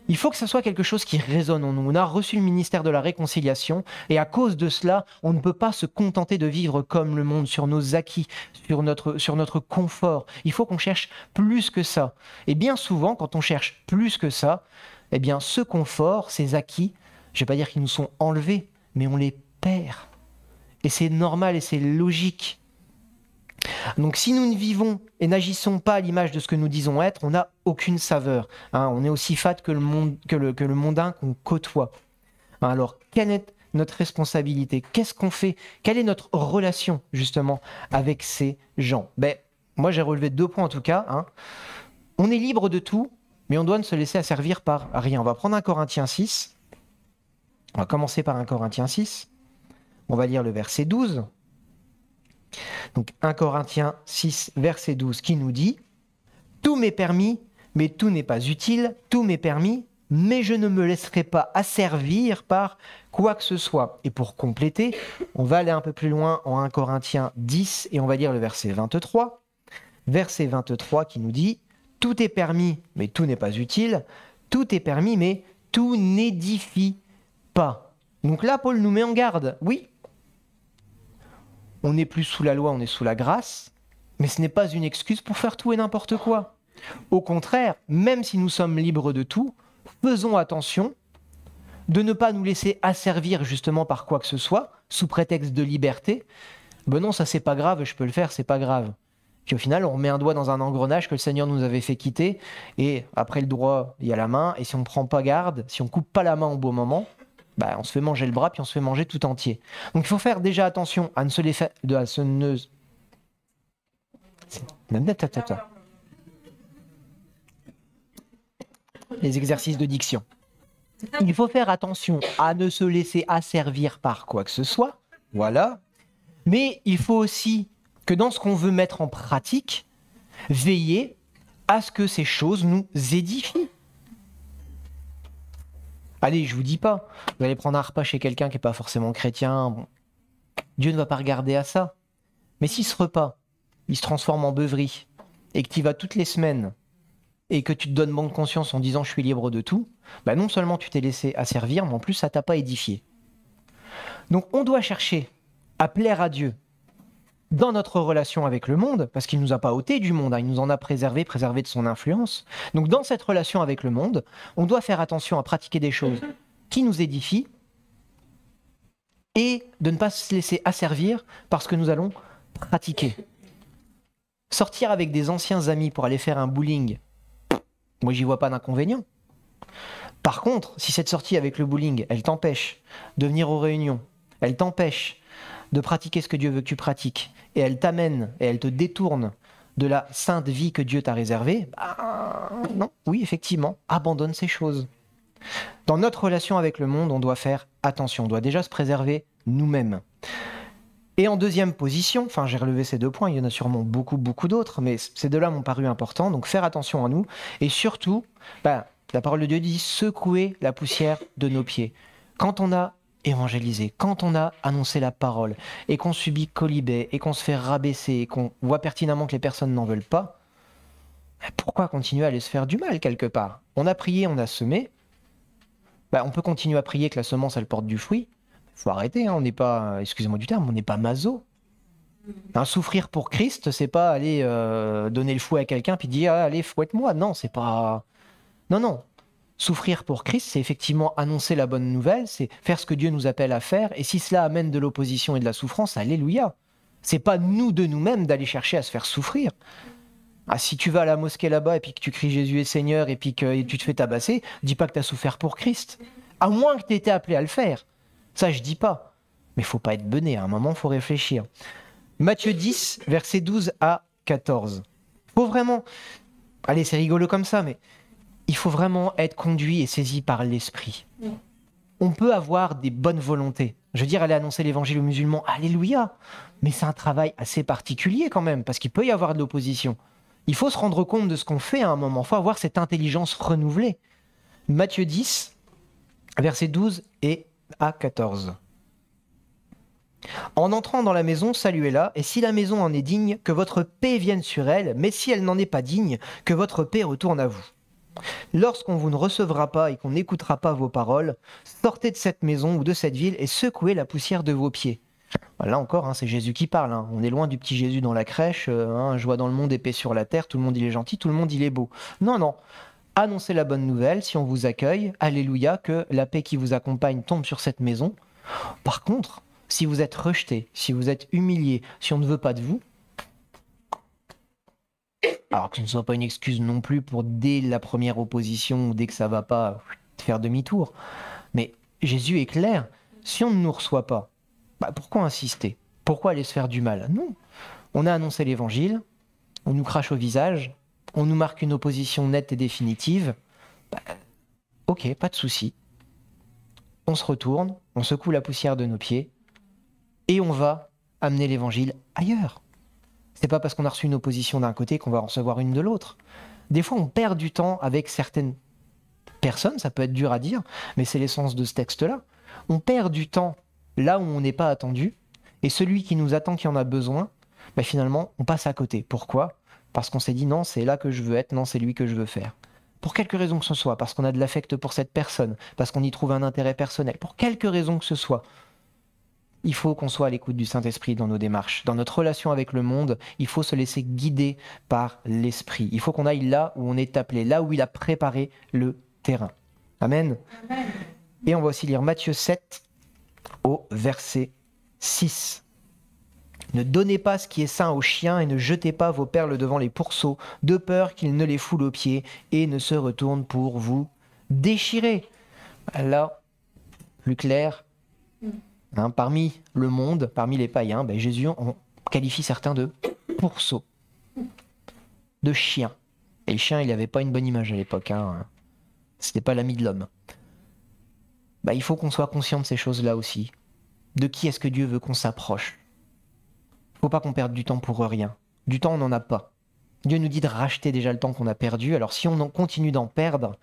il faut que ce soit quelque chose qui résonne en nous. On a reçu le ministère de la réconciliation et à cause de cela, on ne peut pas se contenter de vivre comme le monde, sur nos acquis, sur notre, confort. Il faut qu'on cherche plus que ça. Et bien souvent, quand on cherche plus que ça, eh bien ce confort, ces acquis, je ne vais pas dire qu'ils nous sont enlevés, mais on les perd. Et c'est normal et c'est logique. Donc si nous ne vivons et n'agissons pas à l'image de ce que nous disons être, on n'a aucune saveur. Hein. on est aussi fat que le, mondain qu'on côtoie. Hein, alors, quelle est notre responsabilité? Qu'est-ce qu'on fait? Quelle est notre relation justement avec ces gens? Ben, Moi j'ai relevé deux points en tout cas. Hein. On est libre de tout, mais on doit ne se laisser asservir par rien. On va prendre un Corinthien 6. On va commencer par un Corinthien 6. On va lire le verset 12. Donc 1 Corinthiens 6, verset 12, qui nous dit Tout m'est permis, mais tout n'est pas utile, tout m'est permis, mais je ne me laisserai pas asservir par quoi que ce soit. Et pour compléter, on va aller un peu plus loin en 1 Corinthiens 10 et on va lire le verset 23. Verset 23 qui nous dit Tout est permis, mais tout n'est pas utile, tout est permis, mais tout n'édifie pas. Donc là, Paul nous met en garde. Oui, on n'est plus sous la loi, on est sous la grâce, mais ce n'est pas une excuse pour faire tout et n'importe quoi. Au contraire, même si nous sommes libres de tout, faisons attention de ne pas nous laisser asservir justement par quoi que ce soit, sous prétexte de liberté. Ben non, ça c'est pas grave, je peux le faire, c'est pas grave. Puis au final, on met un doigt dans un engrenage que le Seigneur nous avait fait quitter, et après le droit, il y a la main, et si on ne prend pas garde, si on coupe pas la main au bon moment, bah, on se fait manger le bras, puis on se fait manger tout entier. Donc il faut faire déjà attention à ne se les faire... Les exercices de diction. Il faut faire attention à ne se laisser asservir par quoi que ce soit. Voilà. Mais il faut aussi que dans ce qu'on veut mettre en pratique, veiller à ce que ces choses nous édifient. Allez, je vous dis pas, vous allez prendre un repas chez quelqu'un qui n'est pas forcément chrétien. Dieu ne va pas regarder à ça. Mais si ce repas, il se transforme en beuverie, et que tu y vas toutes les semaines, et que tu te donnes bonne conscience en disant je suis libre de tout, bah non seulement tu t'es laissé asservir, mais en plus ça t'a pas édifié. Donc on doit chercher à plaire à Dieu dans notre relation avec le monde, parce qu'il ne nous a pas ôté du monde, hein, il nous en a préservé, préservé de son influence. Donc dans cette relation avec le monde, on doit faire attention à pratiquer des choses qui nous édifient et de ne pas se laisser asservir parce que nous allons pratiquer. Sortir avec des anciens amis pour aller faire un bowling, moi j'y vois pas d'inconvénient. Par contre, si cette sortie avec le bowling, elle t'empêche de venir aux réunions, elle t'empêche de pratiquer ce que Dieu veut que tu pratiques, et elle t'amène et elle te détourne de la sainte vie que Dieu t'a réservée, bah, non, oui, effectivement, abandonne ces choses. Dans notre relation avec le monde, on doit faire attention, on doit déjà se préserver nous-mêmes. Et en deuxième position, enfin j'ai relevé ces deux points, il y en a sûrement beaucoup, beaucoup d'autres, mais ces deux-là m'ont paru importants, donc faire attention à nous, et surtout, bah, la parole de Dieu dit secouer la poussière de nos pieds. Quand on a évangéliser, quand on a annoncé la parole et qu'on subit colibé et qu'on se fait rabaisser et qu'on voit pertinemment que les personnes n'en veulent pas, pourquoi continuer à aller se faire du mal quelque part? On a prié, on a semé. Bah, on peut continuer à prier que la semence elle porte du fruit. Il faut arrêter, hein, on n'est pas, excusez-moi du terme, on n'est pas maso. Un souffrir pour Christ, c'est pas aller euh, donner le fouet à quelqu'un puis dire ah, allez fouette-moi. Non, c'est pas. Non, non. Souffrir pour Christ, c'est effectivement annoncer la bonne nouvelle, c'est faire ce que Dieu nous appelle à faire. Et si cela amène de l'opposition et de la souffrance, alléluia. C'est pas nous de nous-mêmes d'aller chercher à se faire souffrir. Ah, si tu vas à la mosquée là-bas et puis que tu cries Jésus est Seigneur et puis que tu te fais tabasser, dis pas que tu as souffert pour Christ. À moins que tu été appelé à le faire. Ça, je dis pas. Mais faut pas être bené, à un moment, faut réfléchir. Matthieu 10, versets 12 à 14. Faut vraiment. Allez, c'est rigolo comme ça, mais il faut vraiment être conduit et saisi par l'esprit. On peut avoir des bonnes volontés. Je veux dire, aller annoncer l'évangile aux musulmans, alléluia. Mais c'est un travail assez particulier quand même, parce qu'il peut y avoir de l'opposition. Il faut se rendre compte de ce qu'on fait à un moment. Il faut avoir cette intelligence renouvelée. Matthieu 10, versets 12 et à 14. En entrant dans la maison, saluez-la, et si la maison en est digne, que votre paix vienne sur elle, mais si elle n'en est pas digne, que votre paix retourne à vous. Lorsqu'on vous ne recevra pas et qu'on n'écoutera pas vos paroles, sortez de cette maison ou de cette ville et secouez la poussière de vos pieds. Là encore, hein, c'est Jésus qui parle. hein. On est loin du petit Jésus dans la crèche, euh, hein, joie dans le monde, épée sur la terre, tout le monde il est gentil, tout le monde il est beau. Non, non. Annoncez la bonne nouvelle, si on vous accueille, alléluia, que la paix qui vous accompagne tombe sur cette maison. Par contre, si vous êtes rejeté, si vous êtes humilié, si on ne veut pas de vous, alors que ce ne soit pas une excuse non plus pour dès la première opposition ou dès que ça va pas faire demi-tour. Mais Jésus est clair, si on ne nous reçoit pas, bah pourquoi insister? Pourquoi aller se faire du mal? Non. On a annoncé l'évangile, on nous crache au visage, on nous marque une opposition nette et définitive. Bah, ok, pas de souci. On se retourne, on secoue la poussière de nos pieds et on va amener l'évangile ailleurs. C'est pas parce qu'on a reçu une opposition d'un côté qu'on va recevoir une de l'autre. Des fois, on perd du temps avec certaines personnes, ça peut être dur à dire, mais c'est l'essence de ce texte-là. On perd du temps là où on n'est pas attendu, et celui qui nous attend, qui en a besoin, bah finalement, on passe à côté. Pourquoi? Parce qu'on s'est dit non, c'est là que je veux être, non, c'est lui que je veux faire. Pour quelque raison que ce soit, parce qu'on a de l'affect pour cette personne, parce qu'on y trouve un intérêt personnel, pour quelque raison que ce soit, il faut qu'on soit à l'écoute du Saint-Esprit dans nos démarches. Dans notre relation avec le monde, il faut se laisser guider par l'Esprit. Il faut qu'on aille là où on est appelé, là où il a préparé le terrain. Amen. Et on va aussi lire Matthieu 7 au verset 6. Ne donnez pas ce qui est sain aux chiens et ne jetez pas vos perles devant les pourceaux, de peur qu'ils ne les foulent aux pieds et ne se retournent pour vous déchirer. Là, plus clair, Hein, parmi le monde, parmi les païens, ben, Jésus on qualifie certains de pourceaux, de chiens. Et le chien, il n'avait pas une bonne image à l'époque. Hein. C'était pas l'ami de l'homme. Ben, il faut qu'on soit conscient de ces choses-là aussi. De qui est-ce que Dieu veut qu'on s'approche? Faut pas qu'on perde du temps pour rien. Du temps, on n'en a pas. Dieu nous dit de racheter déjà le temps qu'on a perdu. Alors si on continue d'en perdre,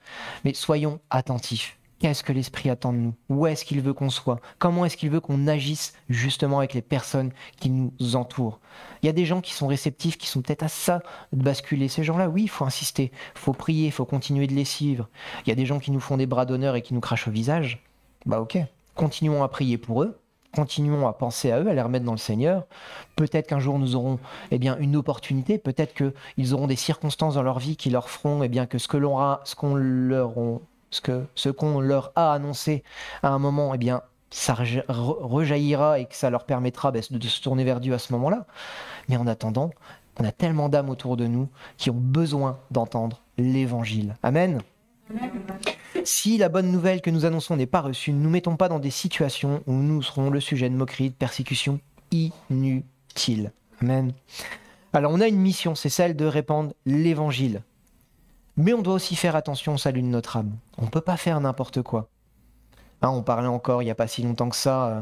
mais soyons attentifs. Qu'est-ce que l'Esprit attend de nous? Où est-ce qu'il veut qu'on soit? Comment est-ce qu'il veut qu'on agisse justement avec les personnes qui nous entourent? Il y a des gens qui sont réceptifs, qui sont peut-être à ça de basculer. Ces gens-là, oui, il faut insister, il faut prier, il faut continuer de les suivre. Il y a des gens qui nous font des bras d'honneur et qui nous crachent au visage. Bah ok, continuons à prier pour eux, continuons à penser à eux, à les remettre dans le Seigneur. Peut-être qu'un jour nous aurons eh bien, une opportunité, peut-être qu'ils auront des circonstances dans leur vie qui leur feront eh bien, que ce que l'on ce qu'on leur ce que ce qu'on leur a annoncé à un moment, eh bien, ça re- rejaillira et que ça leur permettra de, de se tourner vers Dieu à ce moment-là. Mais en attendant, on a tellement d'âmes autour de nous qui ont besoin d'entendre l'évangile. Amen. Si la bonne nouvelle que nous annonçons n'est pas reçue, ne nous mettons pas dans des situations où nous serons le sujet de moqueries, de persécutions inutiles. Amen. Alors on a une mission, c'est celle de répandre l'évangile. Mais on doit aussi faire attention au salut de notre âme. On ne peut pas faire n'importe quoi. Hein, on parlait encore il n'y a pas si longtemps que ça, euh,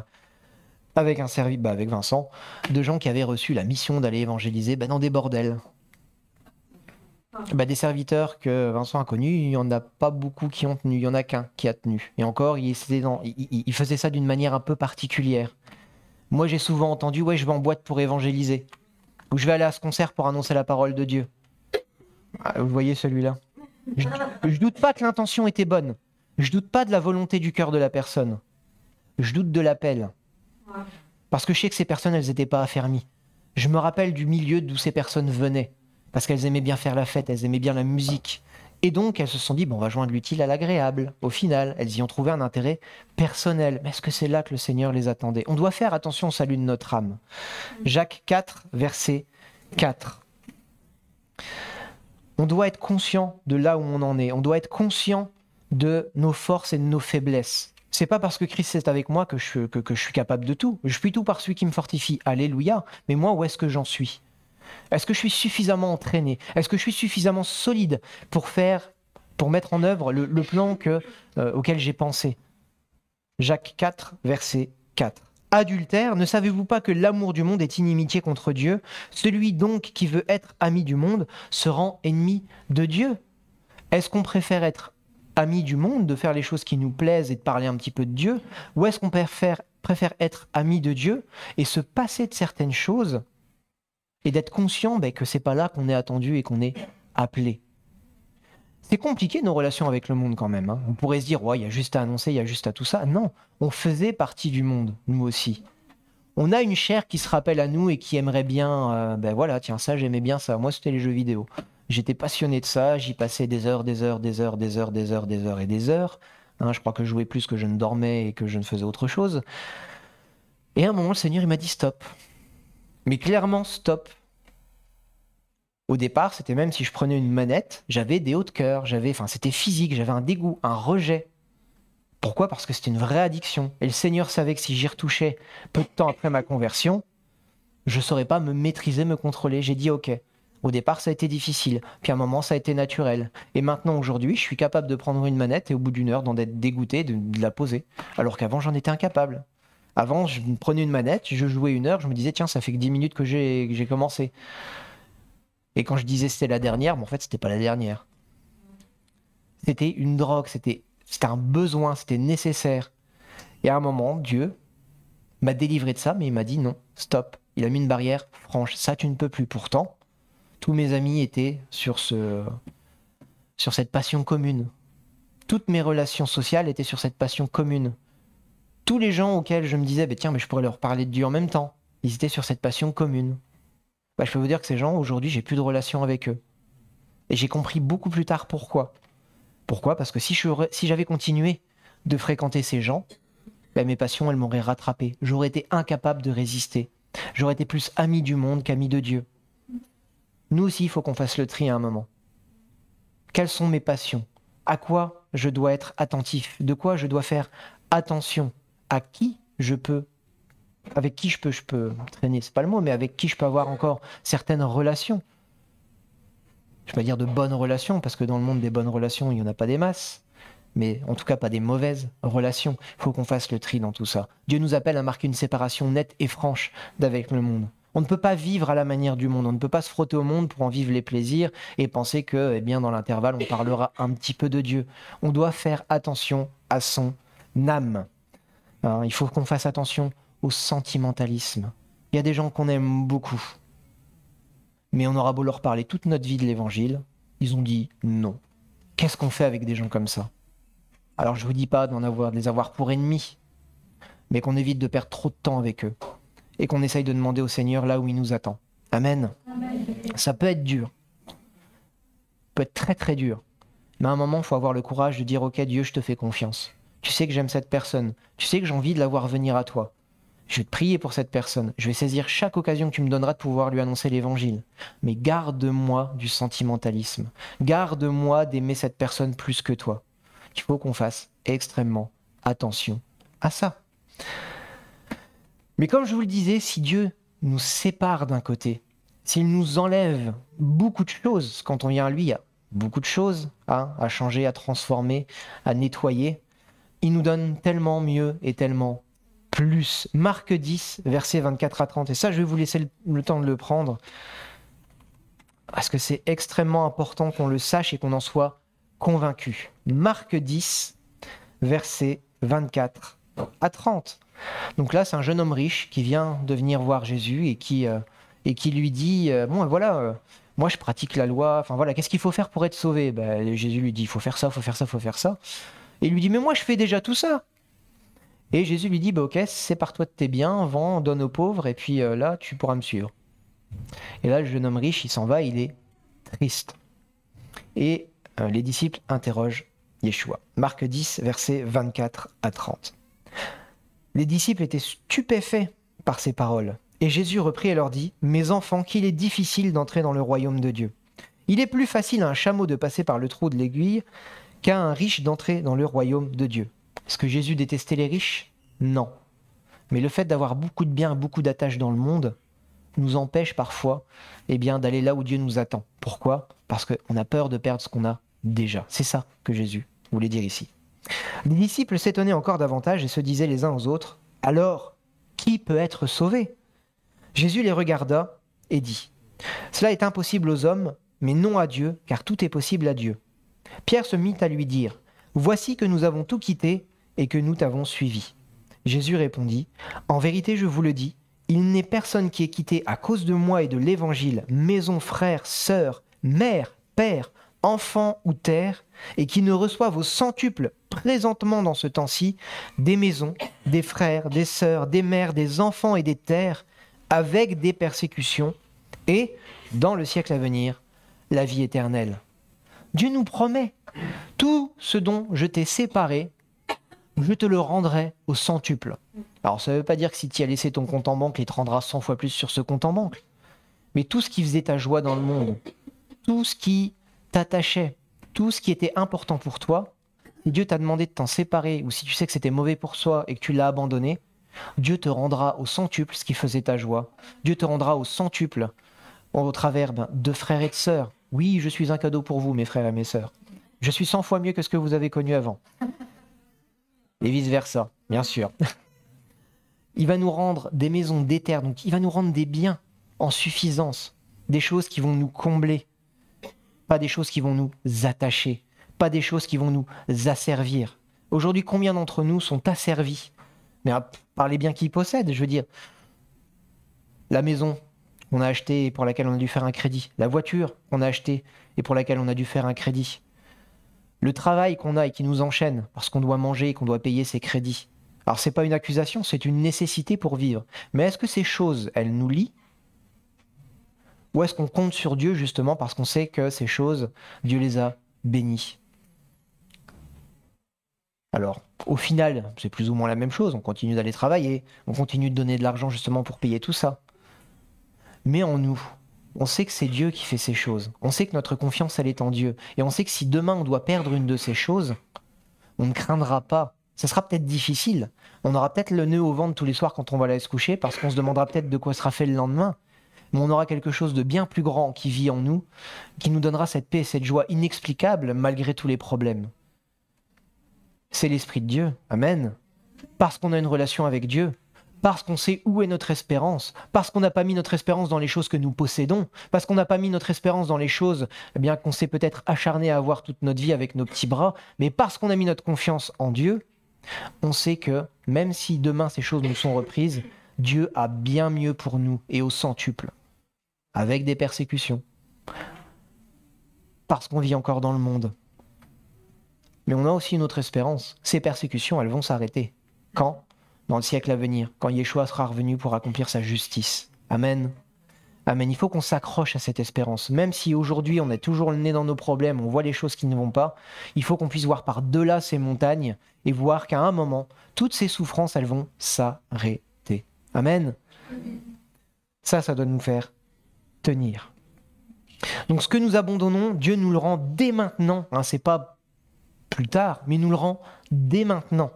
avec un service, bah, avec Vincent, de gens qui avaient reçu la mission d'aller évangéliser bah, dans des bordels. Bah, des serviteurs que Vincent a connus, il n'y en a pas beaucoup qui ont tenu, il n'y en a qu'un qui a tenu. Et encore, il- il faisait ça d'une manière un peu particulière. Moi, j'ai souvent entendu, ouais, je vais en boîte pour évangéliser. Ou je vais aller à ce concert pour annoncer la parole de Dieu. Ah, Vous voyez celui-là je, je doute pas que l'intention était bonne. Je doute pas de la volonté du cœur de la personne. Je doute de l'appel. Parce que je sais que ces personnes, elles n'étaient pas affermies. Je me rappelle du milieu d'où ces personnes venaient. Parce qu'elles aimaient bien faire la fête, elles aimaient bien la musique. Et donc, elles se sont dit, bon, on va joindre l'utile à l'agréable. Au final, elles y ont trouvé un intérêt personnel. Mais est-ce que c'est là que le Seigneur les attendait? On doit faire attention au salut de notre âme. Jacques 4, verset 4. On doit être conscient de là où on en est. On doit être conscient de nos forces et de nos faiblesses. C'est pas parce que Christ est avec moi que je, suis capable de tout. Je suis tout par celui qui me fortifie. Alléluia. Mais moi, où est-ce que j'en suis? Est-ce que je suis suffisamment entraîné? Est-ce que je suis suffisamment solide pour faire, pour mettre en œuvre le, plan euh, auquel j'ai pensé? Jacques 4, verset 4. Adultère, ne savez-vous pas que l'amour du monde est inimitié contre Dieu? Celui donc qui veut être ami du monde se rend ennemi de Dieu. Est-ce qu'on préfère être ami du monde, de faire les choses qui nous plaisent et de parler un petit peu de Dieu? Ou est-ce qu'on préfère, être ami de Dieu et se passer de certaines choses et d'être conscient ben, que c'est pas là qu'on est attendu et qu'on est appelé? C'est compliqué nos relations avec le monde quand même. hein. On pourrait se dire, ouais, il y a juste à annoncer, il y a juste à tout ça. Non, on faisait partie du monde, nous aussi. On a une chair qui se rappelle à nous et qui aimerait bien, euh, ben voilà, tiens, ça, j'aimais bien ça. Moi, c'était les jeux vidéo. J'étais passionné de ça, j'y passais des heures, des heures, des heures, des heures, des heures, des heures et des heures. Hein, je crois que je jouais plus que je ne dormais et que je ne faisais autre chose. Et à un moment, le Seigneur, il m'a dit stop. Mais clairement, stop. Au départ, c'était même si je prenais une manette, j'avais des hauts de cœur, j'avais, enfin, c'était physique, j'avais un dégoût, un rejet. Pourquoi? Parce que c'était une vraie addiction. Et le Seigneur savait que si j'y retouchais peu de temps après ma conversion, je ne saurais pas me maîtriser, me contrôler. J'ai dit OK. Au départ, ça a été difficile. Puis à un moment, ça a été naturel. Et maintenant, aujourd'hui, je suis capable de prendre une manette et au bout d'une heure, d'en être dégoûté, de, la poser. Alors qu'avant, j'en étais incapable. Avant, je prenais une manette, je jouais une heure, je me disais, tiens, ça fait que 10 minutes que j'ai commencé. Et quand je disais c'était la dernière, mais en fait, c'était pas la dernière. C'était une drogue, c'était un besoin, c'était nécessaire. Et à un moment, Dieu m'a délivré de ça, mais il m'a dit non, stop. Il a mis une barrière franche. Ça, tu ne peux plus. Pourtant, tous mes amis étaient sur, ce, sur cette passion commune. Toutes mes relations sociales étaient sur cette passion commune. Tous les gens auxquels je me disais, bah, tiens, mais je pourrais leur parler de Dieu en même temps, ils étaient sur cette passion commune. Bah, je peux vous dire que ces gens, aujourd'hui, j'ai plus de relation avec eux. Et j'ai compris beaucoup plus tard pourquoi. Pourquoi? Parce que si j'avais continué de fréquenter ces gens, bah, mes passions, elles m'auraient rattrapé. J'aurais été incapable de résister. J'aurais été plus ami du monde qu'ami de Dieu. Nous aussi, il faut qu'on fasse le tri à un moment. Quelles sont mes passions? À quoi je dois être attentif? De quoi je dois faire attention? À qui je peux avec qui je peux, je peux traîner, c'est pas le mot, mais avec qui je peux avoir encore certaines relations. Je vais pas dire de bonnes relations, parce que dans le monde des bonnes relations, il n'y en a pas des masses, mais en tout cas pas des mauvaises relations. Il faut qu'on fasse le tri dans tout ça. Dieu nous appelle à marquer une séparation nette et franche d'avec le monde. On ne peut pas vivre à la manière du monde, on ne peut pas se frotter au monde pour en vivre les plaisirs et penser que, eh bien, dans l'intervalle, on parlera un petit peu de Dieu. On doit faire attention à son âme. Hein, il faut qu'on fasse attention au sentimentalisme. Il y a des gens qu'on aime beaucoup, mais on aura beau leur parler toute notre vie de l'évangile, ils ont dit non. Qu'est-ce qu'on fait avec des gens comme ça? Alors je vous dis pas d'en avoir, de les avoir pour ennemis, mais qu'on évite de perdre trop de temps avec eux et qu'on essaye de demander au Seigneur là où il nous attend. Amen. Ça peut être dur, peut être très très dur, mais à un moment, il faut avoir le courage de dire ok Dieu, je te fais confiance. Tu sais que j'aime cette personne, tu sais que j'ai envie de la voir venir à toi. Je vais te prier pour cette personne. Je vais saisir chaque occasion que tu me donneras de pouvoir lui annoncer l'évangile. Mais garde-moi du sentimentalisme. Garde-moi d'aimer cette personne plus que toi. Il faut qu'on fasse extrêmement attention à ça. Mais comme je vous le disais, si Dieu nous sépare d'un côté, s'il nous enlève beaucoup de choses, quand on vient à lui, il y a beaucoup de choses hein, à changer, à transformer, à nettoyer, il nous donne tellement mieux et tellement plus. Marc 10, versets 24 à 30. Et ça, je vais vous laisser le, temps de le prendre. Parce que c'est extrêmement important qu'on le sache et qu'on en soit convaincu. Marc 10, versets 24 à 30. Donc là, c'est un jeune homme riche qui vient de venir voir Jésus et qui, euh, et qui lui dit euh, Bon, voilà, euh, moi je pratique la loi. Enfin voilà, qu'est-ce qu'il faut faire pour être sauvé? Ben, Jésus lui dit Il faut faire ça, il faut faire ça, il faut faire ça. Et il lui dit Mais moi je fais déjà tout ça. Et Jésus lui dit, bah, ok, sépare-toi de tes biens, vends, donne aux pauvres, et puis euh, là, tu pourras me suivre. Et là, le jeune homme riche, il s'en va, il est triste. Et euh, les disciples interrogent Yeshua. Marc 10, versets 24 à 30. Les disciples étaient stupéfaits par ces paroles. Et Jésus reprit et leur dit, Mes enfants, qu'il est difficile d'entrer dans le royaume de Dieu. Il est plus facile à un chameau de passer par le trou de l'aiguille qu'à un riche d'entrer dans le royaume de Dieu. Est-ce que Jésus détestait les riches? Non. Mais le fait d'avoir beaucoup de biens, beaucoup d'attaches dans le monde, nous empêche parfois eh bien, d'aller là où Dieu nous attend. Pourquoi? Parce qu'on a peur de perdre ce qu'on a déjà. C'est ça que Jésus voulait dire ici. Les disciples s'étonnaient encore davantage et se disaient les uns aux autres, Alors, qui peut être sauvé? Jésus les regarda et dit, Cela est impossible aux hommes, mais non à Dieu, car tout est possible à Dieu. Pierre se mit à lui dire, Voici que nous avons tout quitté et que nous t'avons suivi. Jésus répondit, En vérité je vous le dis, il n'est personne qui ait quitté à cause de moi et de l'Évangile maison, frère, sœur, mère, père, enfant ou terre, et qui ne reçoive au centuple présentement dans ce temps-ci des maisons, des frères, des sœurs, des mères, des enfants et des terres, avec des persécutions, et, dans le siècle à venir, la vie éternelle. Dieu nous promet, tout ce dont je t'ai séparé, je te le rendrai au centuple. Alors ça ne veut pas dire que si tu as laissé ton compte en banque, il te rendra 100 fois plus sur ce compte en banque. Mais tout ce qui faisait ta joie dans le monde, tout ce qui t'attachait, tout ce qui était important pour toi, Dieu t'a demandé de t'en séparer, ou si tu sais que c'était mauvais pour soi et que tu l'as abandonné, Dieu te rendra au centuple ce qui faisait ta joie. Dieu te rendra au centuple au travers ben, de frères et de sœurs. Oui, je suis un cadeau pour vous, mes frères et mes sœurs. Je suis 100 fois mieux que ce que vous avez connu avant et vice-versa, bien sûr. *laughs* Il va nous rendre des maisons d'éther, donc il va nous rendre des biens en suffisance, des choses qui vont nous combler, pas des choses qui vont nous attacher, pas des choses qui vont nous asservir. Aujourd'hui, combien d'entre nous sont asservis? Mais par les biens qu'ils possèdent, je veux dire. La maison qu'on a achetée et pour laquelle on a dû faire un crédit, la voiture qu'on a achetée et pour laquelle on a dû faire un crédit, le travail qu'on a et qui nous enchaîne parce qu'on doit manger et qu'on doit payer ses crédits. Alors c'est pas une accusation, c'est une nécessité pour vivre. Mais est-ce que ces choses, elles nous lient? Ou est-ce qu'on compte sur Dieu justement parce qu'on sait que ces choses, Dieu les a bénies? Alors, au final, c'est plus ou moins la même chose. On continue d'aller travailler, on continue de donner de l'argent justement pour payer tout ça. Mais en nous, on sait que c'est Dieu qui fait ces choses. On sait que notre confiance, elle est en Dieu. Et on sait que si demain on doit perdre une de ces choses, on ne craindra pas. Ce sera peut-être difficile. On aura peut-être le nœud au ventre tous les soirs quand on va aller se coucher, parce qu'on se demandera peut-être de quoi sera fait le lendemain. Mais on aura quelque chose de bien plus grand qui vit en nous, qui nous donnera cette paix, cette joie inexplicable malgré tous les problèmes. C'est l'Esprit de Dieu. Amen. Parce qu'on a une relation avec Dieu, parce qu'on sait où est notre espérance, parce qu'on n'a pas mis notre espérance dans les choses que nous possédons, parce qu'on n'a pas mis notre espérance dans les choses eh bien qu'on s'est peut-être acharné à avoir toute notre vie avec nos petits bras, mais parce qu'on a mis notre confiance en Dieu, on sait que même si demain ces choses nous sont reprises, Dieu a bien mieux pour nous et au centuple, avec des persécutions, parce qu'on vit encore dans le monde. Mais on a aussi une autre espérance. Ces persécutions, elles vont s'arrêter. Quand? Dans le siècle à venir, quand Yeshua sera revenu pour accomplir sa justice. Amen. Amen. Il faut qu'on s'accroche à cette espérance. Même si aujourd'hui on est toujours le nez dans nos problèmes, on voit les choses qui ne vont pas, il faut qu'on puisse voir par-delà ces montagnes et voir qu'à un moment, toutes ces souffrances, elles vont s'arrêter. Amen. Ça, ça doit nous faire tenir. Donc ce que nous abandonnons, Dieu nous le rend dès maintenant. Hein, c'est pas plus tard, mais il nous le rend dès maintenant.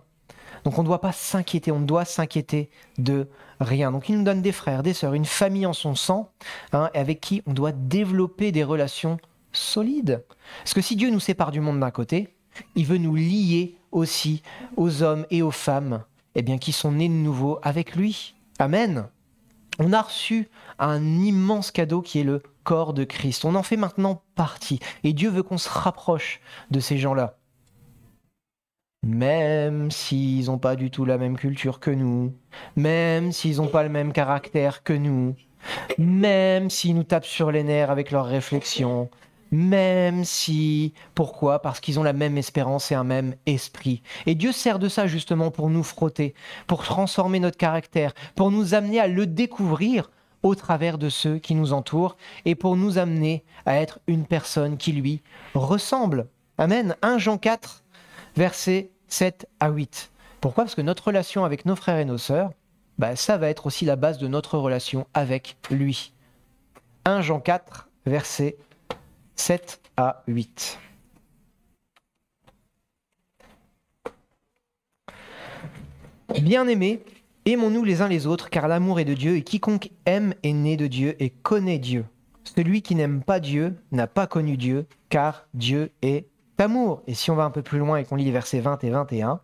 Donc on ne doit pas s'inquiéter, on ne doit s'inquiéter de rien. Donc il nous donne des frères, des sœurs, une famille en son sang, hein, avec qui on doit développer des relations solides. Parce que si Dieu nous sépare du monde d'un côté, il veut nous lier aussi aux hommes et aux femmes eh bien, qui sont nés de nouveau avec lui. Amen. On a reçu un immense cadeau qui est le corps de Christ. On en fait maintenant partie. Et Dieu veut qu'on se rapproche de ces gens-là même s'ils n'ont pas du tout la même culture que nous, même s'ils n'ont pas le même caractère que nous, même s'ils nous tapent sur les nerfs avec leurs réflexions, même si... Pourquoi? Parce qu'ils ont la même espérance et un même esprit. Et Dieu sert de ça justement pour nous frotter, pour transformer notre caractère, pour nous amener à le découvrir au travers de ceux qui nous entourent et pour nous amener à être une personne qui lui ressemble. Amen. 1 Jean 4, versets 7 à 8. Pourquoi? Parce que notre relation avec nos frères et nos sœurs, bah, ça va être aussi la base de notre relation avec lui. 1 Jean 4, versets 7 à 8. Bien-aimés, aimons-nous les uns les autres, car l'amour est de Dieu, et quiconque aime est né de Dieu et connaît Dieu. Celui qui n'aime pas Dieu n'a pas connu Dieu, car Dieu est amour. Et si on va un peu plus loin et qu'on lit les versets 20 et 21,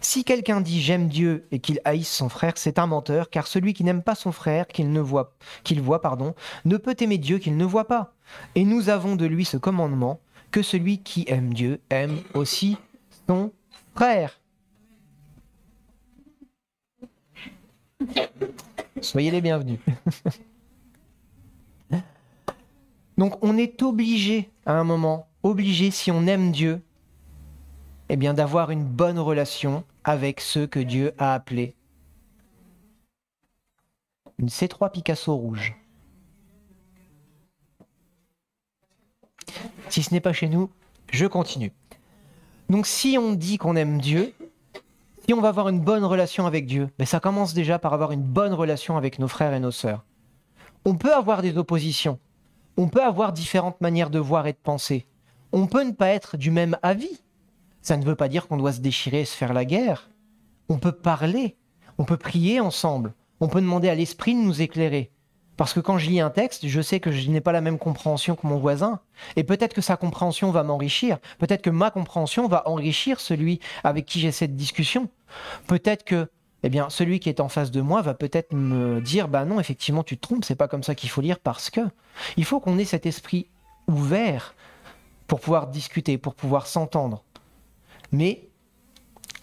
si quelqu'un dit j'aime Dieu et qu'il haïsse son frère, c'est un menteur, car celui qui n'aime pas son frère, qu'il ne voit, qu'il voit, ne peut aimer Dieu qu'il ne voit pas. Et nous avons de lui ce commandement que celui qui aime Dieu aime aussi son frère. Soyez les bienvenus. *laughs* Donc on est obligé à un moment, obligé si on aime Dieu, eh bien d'avoir une bonne relation avec ceux que Dieu a appelés. Une C3 Picasso rouge. Si ce n'est pas chez nous, je continue. Donc si on dit qu'on aime Dieu, si on va avoir une bonne relation avec Dieu, ben, ça commence déjà par avoir une bonne relation avec nos frères et nos sœurs. On peut avoir des oppositions, on peut avoir différentes manières de voir et de penser, on peut ne pas être du même avis. Ça ne veut pas dire qu'on doit se déchirer et se faire la guerre. On peut parler, on peut prier ensemble, on peut demander à l'esprit de nous éclairer. Parce que quand je lis un texte, je sais que je n'ai pas la même compréhension que mon voisin. Et peut-être que sa compréhension va m'enrichir. Peut-être que ma compréhension va enrichir celui avec qui j'ai cette discussion. Peut-être que eh bien, celui qui est en face de moi va peut-être me dire bah non, effectivement, tu te trompes, c'est pas comme ça qu'il faut lire parce que. Il faut qu'on ait cet esprit ouvert pour pouvoir discuter, pour pouvoir s'entendre. Mais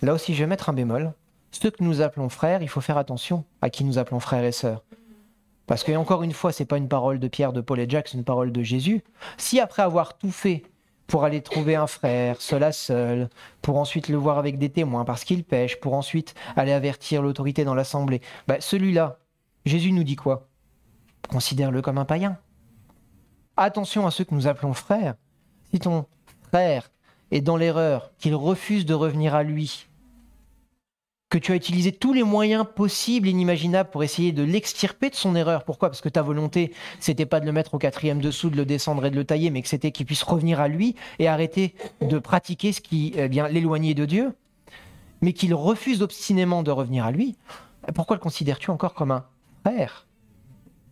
là aussi, je vais mettre un bémol. Ceux que nous appelons frères, il faut faire attention à qui nous appelons frères et sœurs. Parce que, encore une fois, c'est pas une parole de Pierre, de Paul et Jacques, c'est une parole de Jésus. Si après avoir tout fait pour aller trouver un frère, seul à seul, pour ensuite le voir avec des témoins parce qu'il pêche, pour ensuite aller avertir l'autorité dans l'assemblée, bah, celui-là, Jésus nous dit quoi? Considère-le comme un païen. Attention à ceux que nous appelons frères. Si ton frère est dans l'erreur, qu'il refuse de revenir à lui, que tu as utilisé tous les moyens possibles et inimaginables pour essayer de l'extirper de son erreur. Pourquoi? Parce que ta volonté, c'était pas de le mettre au quatrième dessous, de le descendre et de le tailler, mais que c'était qu'il puisse revenir à lui et arrêter de pratiquer ce qui eh l'éloigner de Dieu, mais qu'il refuse obstinément de revenir à lui. Pourquoi le considères-tu encore comme un frère?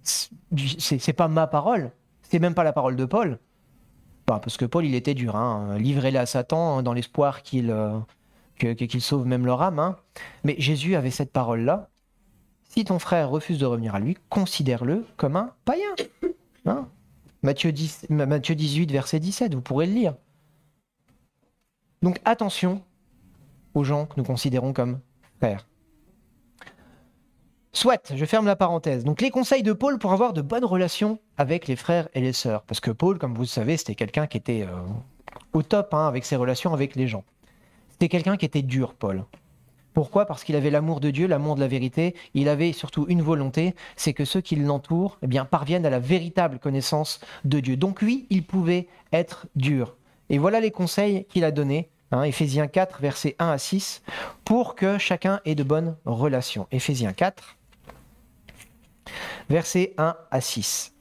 C'est pas ma parole, c'est même pas la parole de Paul. Parce que Paul, il était dur, hein, livré à Satan dans l'espoir qu'il euh, qu'il sauve même leur âme. Hein. Mais Jésus avait cette parole-là. Si ton frère refuse de revenir à lui, considère-le comme un païen. Hein. Matthieu, 10, Matthieu 18, verset 17, vous pourrez le lire. Donc attention aux gens que nous considérons comme frères. Soit, je ferme la parenthèse. Donc les conseils de Paul pour avoir de bonnes relations avec les frères et les sœurs. Parce que Paul, comme vous le savez, c'était quelqu'un qui était euh, au top hein, avec ses relations avec les gens. C'était quelqu'un qui était dur, Paul. Pourquoi? Parce qu'il avait l'amour de Dieu, l'amour de la vérité. Il avait surtout une volonté, c'est que ceux qui l'entourent eh parviennent à la véritable connaissance de Dieu. Donc oui, il pouvait être dur. Et voilà les conseils qu'il a donnés, hein, Éphésiens 4, versets 1 à 6, pour que chacun ait de bonnes relations. Éphésiens 4, versets 1 à 6.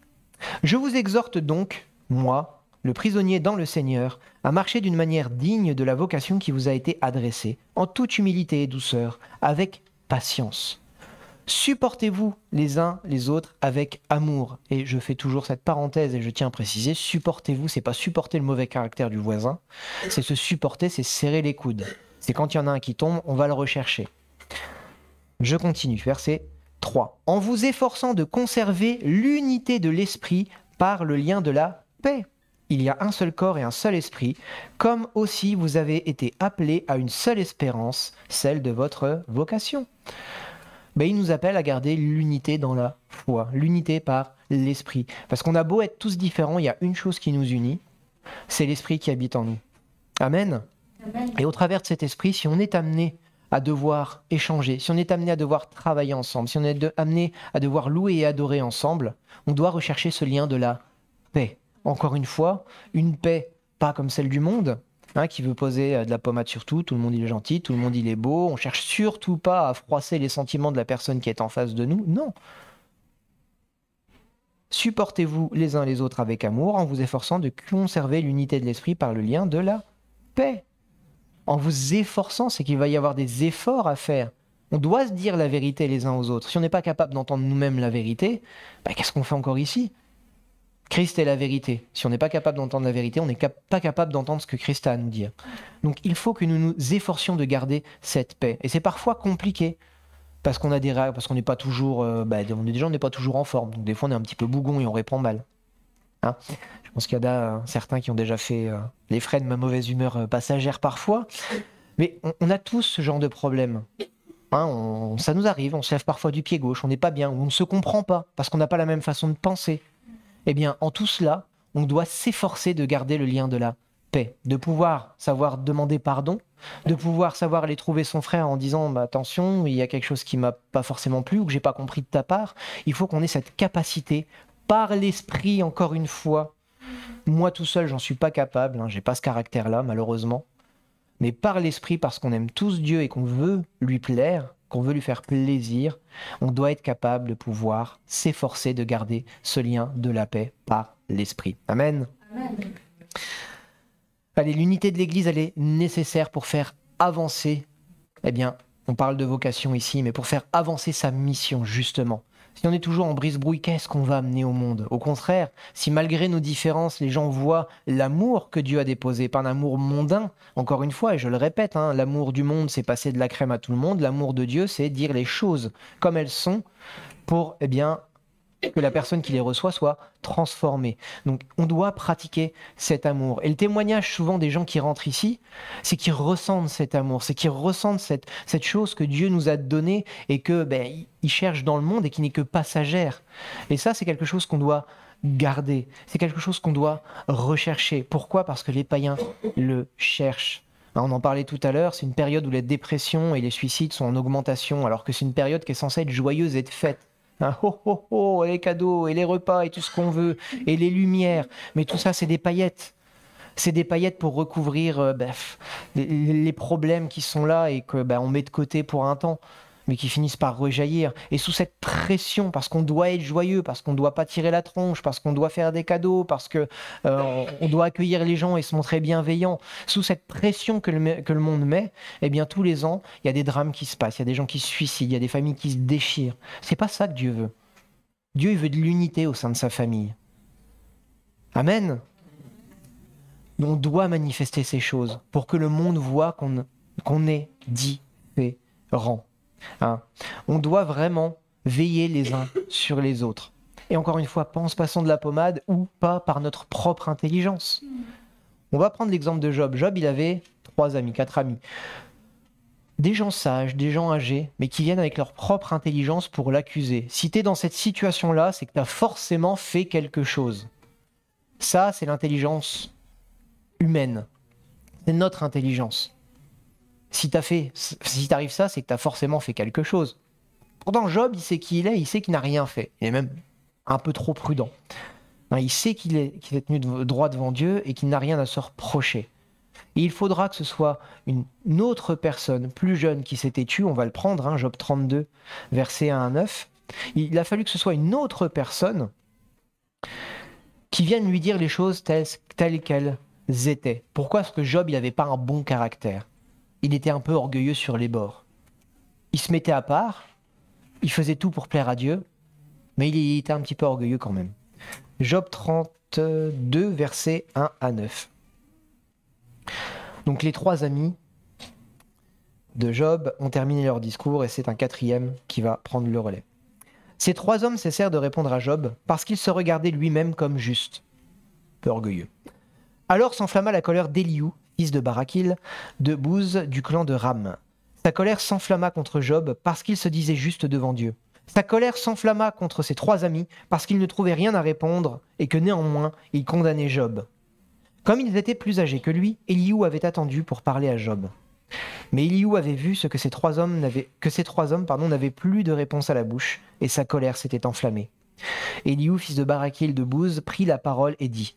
Je vous exhorte donc, moi, le prisonnier dans le Seigneur, a marché d'une manière digne de la vocation qui vous a été adressée, en toute humilité et douceur, avec patience. Supportez-vous les uns les autres avec amour. Et je fais toujours cette parenthèse et je tiens à préciser, supportez-vous, c'est pas supporter le mauvais caractère du voisin, c'est se supporter, c'est serrer les coudes. C'est quand il y en a un qui tombe, on va le rechercher. Je continue, verset 3. En vous efforçant de conserver l'unité de l'esprit par le lien de la paix il y a un seul corps et un seul esprit, comme aussi vous avez été appelés à une seule espérance, celle de votre vocation. Mais il nous appelle à garder l'unité dans la foi, l'unité par l'esprit. Parce qu'on a beau être tous différents, il y a une chose qui nous unit, c'est l'esprit qui habite en nous. Amen. Et au travers de cet esprit, si on est amené à devoir échanger, si on est amené à devoir travailler ensemble, si on est amené à devoir louer et adorer ensemble, on doit rechercher ce lien de la paix encore une fois, une paix pas comme celle du monde, hein, qui veut poser euh, de la pommade sur tout, tout le monde il est gentil, tout le monde il est beau, on cherche surtout pas à froisser les sentiments de la personne qui est en face de nous, non. Supportez-vous les uns les autres avec amour en vous efforçant de conserver l'unité de l'esprit par le lien de la paix. En vous efforçant, c'est qu'il va y avoir des efforts à faire. On doit se dire la vérité les uns aux autres. Si on n'est pas capable d'entendre nous-mêmes la vérité, bah, qu'est-ce qu'on fait encore ici? Christ est la vérité. Si on n'est pas capable d'entendre la vérité, on n'est pas capable d'entendre ce que Christ a à nous dire. Donc il faut que nous nous efforcions de garder cette paix. Et c'est parfois compliqué parce qu'on a des parce qu'on n'est pas toujours, euh, bah, déjà on n'est pas toujours en forme. Donc des fois on est un petit peu bougon et on répond mal. Hein Je pense qu'il y en a euh, certains qui ont déjà fait euh, les frais de ma mauvaise humeur passagère parfois. Mais on, a tous ce genre de problème. Hein, ça nous arrive, on se lève parfois du pied gauche, on n'est pas bien, on ne se comprend pas parce qu'on n'a pas la même façon de penser. Eh bien, en tout cela, on doit s'efforcer de garder le lien de la paix, de pouvoir savoir demander pardon, de pouvoir savoir aller trouver son frère en disant bah, attention, il y a quelque chose qui m'a pas forcément plu ou que j'ai pas compris de ta part. Il faut qu'on ait cette capacité par l'esprit, encore une fois. Moi tout seul, j'en suis pas capable, hein, j'ai pas ce caractère-là, malheureusement. Mais par l'esprit, parce qu'on aime tous Dieu et qu'on veut lui plaire, qu'on veut lui faire plaisir, on doit être capable de pouvoir s'efforcer de garder ce lien de la paix par l'esprit. Amen. Allez, l'unité de l'Église, elle est nécessaire pour faire avancer, eh bien, on parle de vocation ici, mais pour faire avancer sa mission, justement. Si on est toujours en brise-brouille, qu'est-ce qu'on va amener au monde? Au contraire, si malgré nos différences, les gens voient l'amour que Dieu a déposé, pas un amour mondain, encore une fois, et je le répète, hein, l'amour du monde, c'est passer de la crème à tout le monde, l'amour de Dieu, c'est dire les choses comme elles sont pour eh bien, que la personne qui les reçoit soit transformée. Donc on doit pratiquer cet amour. Et le témoignage souvent des gens qui rentrent ici, c'est qu'ils ressentent cet amour, c'est qu'ils ressentent cette, cette chose que Dieu nous a donnée et que ben, ils cherchent dans le monde et qui n'est que passagère. Et ça, c'est quelque chose qu'on doit garder. C'est quelque chose qu'on doit rechercher. Pourquoi? Parce que les païens le cherchent. On en parlait tout à l'heure, c'est une période où la dépression et les suicides sont en augmentation, alors que c'est une période qui est censée être joyeuse et de fête. Oh, les cadeaux et les repas et tout ce qu'on veut et les lumières. Mais tout ça, c'est des paillettes. C'est des paillettes pour recouvrir euh, ben, les, problèmes qui sont là et que ben, on met de côté pour un temps mais qui finissent par rejaillir. Et sous cette pression, parce qu'on doit être joyeux, parce qu'on ne doit pas tirer la tronche, parce qu'on doit faire des cadeaux, parce qu'on euh, doit accueillir les gens et se montrer bienveillant, sous cette pression que le, que monde met, eh bien tous les ans, il y a des drames qui se passent, il y a des gens qui se suicident, il y a des familles qui se déchirent. C'est pas ça que Dieu veut. Dieu veut de l'unité au sein de sa famille. Amen. On doit manifester ces choses pour que le monde voit qu'on qu'on est différent. Hein. On doit vraiment veiller les uns sur les autres. Et encore une fois, pas en se passant de la pommade ou pas par notre propre intelligence. On va prendre l'exemple de Job. Job, il avait trois amis, quatre amis. Des gens sages, des gens âgés, mais qui viennent avec leur propre intelligence pour l'accuser. Si tu es dans cette situation-là, c'est que tu as forcément fait quelque chose. Ça, c'est l'intelligence humaine. C'est notre intelligence. Si t'as fait, si t'arrive ça, c'est que t'as forcément fait quelque chose. Pourtant, Job, il sait qui il est, il sait qu'il n'a rien fait. Il est même un peu trop prudent. Il sait qu'il est, tenu droit devant Dieu et qu'il n'a rien à se reprocher. Il faudra que ce soit une autre personne plus jeune qui s'était tue, on va le prendre, hein, Job 32, verset 1 à 9. Il a fallu que ce soit une autre personne qui vienne lui dire les choses telles, telles qu'elles étaient. Pourquoi? Parce que Job, il n'avait pas un bon caractère il était un peu orgueilleux sur les bords. Il se mettait à part, il faisait tout pour plaire à Dieu, mais il était un petit peu orgueilleux quand même. Job 32, versets 1 à 9. Donc les trois amis de Job ont terminé leur discours et c'est un quatrième qui va prendre le relais. Ces trois hommes cessèrent de répondre à Job parce qu'il se regardait lui-même comme juste, peu orgueilleux. Alors s'enflamma la colère d'Eliou, fils de Barakil, de Bouz du clan de Ram. Sa colère s'enflamma contre Job parce qu'il se disait juste devant Dieu. Sa colère s'enflamma contre ses trois amis parce qu'ils ne trouvaient rien à répondre et que néanmoins ils condamnaient Job. Comme ils étaient plus âgés que lui, Eliou avait attendu pour parler à Job. Mais Eliou avait vu ce que ces trois hommes n'avaient, que ces trois hommes n'avaient plus de réponse à la bouche, et sa colère s'était enflammée. Eliou, fils de Barakil de Bouz, prit la parole et dit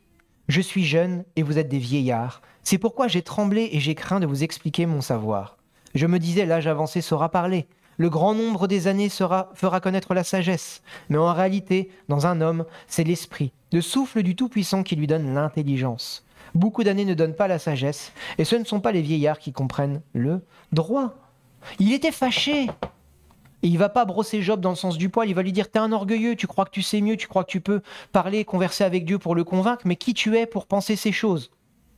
Je suis jeune et vous êtes des vieillards. C'est pourquoi j'ai tremblé et j'ai craint de vous expliquer mon savoir. Je me disais, l'âge avancé saura parler, le grand nombre des années fera connaître la sagesse, mais en réalité, dans un homme, c'est l'esprit, le souffle du Tout-Puissant qui lui donne l'intelligence. Beaucoup d'années ne donnent pas la sagesse, et ce ne sont pas les vieillards qui comprennent le droit. Il était fâché, Et il va pas brosser Job dans le sens du poil, il va lui dire T'es un orgueilleux, tu crois que tu sais mieux, tu crois que tu peux parler, converser avec Dieu pour le convaincre, mais qui tu es pour penser ces choses?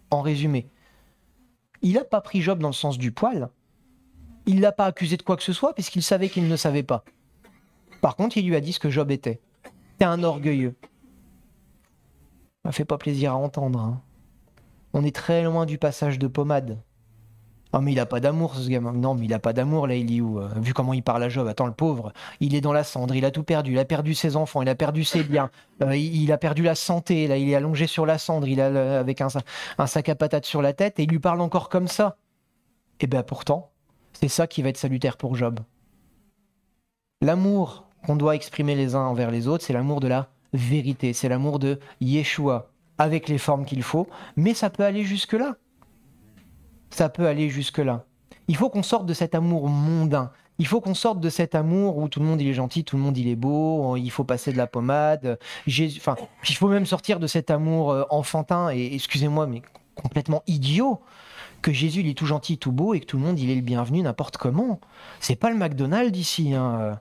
En résumé. Il n'a pas pris Job dans le sens du poil. Il l'a pas accusé de quoi que ce soit, puisqu'il savait qu'il ne savait pas. Par contre, il lui a dit ce que Job était. T'es un orgueilleux. Ça fait pas plaisir à entendre. hein. On est très loin du passage de pommade. Oh mais il a pas d'amour ce gamin. Non mais il a pas d'amour là Eliou. Euh, vu comment il parle à Job. Attends le pauvre. Il est dans la cendre. Il a tout perdu. Il a perdu ses enfants. Il a perdu ses biens. Euh, il, il a perdu la santé. Là il est allongé sur la cendre. Il a avec un, un sac à patates sur la tête et il lui parle encore comme ça. Et bien pourtant c'est ça qui va être salutaire pour Job. L'amour qu'on doit exprimer les uns envers les autres, c'est l'amour de la vérité. C'est l'amour de Yeshua avec les formes qu'il faut. Mais ça peut aller jusque là ça peut aller jusque-là. Il faut qu'on sorte de cet amour mondain. Il faut qu'on sorte de cet amour où tout le monde il est gentil, tout le monde il est beau, il faut passer de la pommade. Enfin, il faut même sortir de cet amour euh, enfantin et excusez-moi mais complètement idiot que Jésus il est tout gentil, tout beau et que tout le monde il est le bienvenu n'importe comment. C'est pas le McDonald's ici. Hein.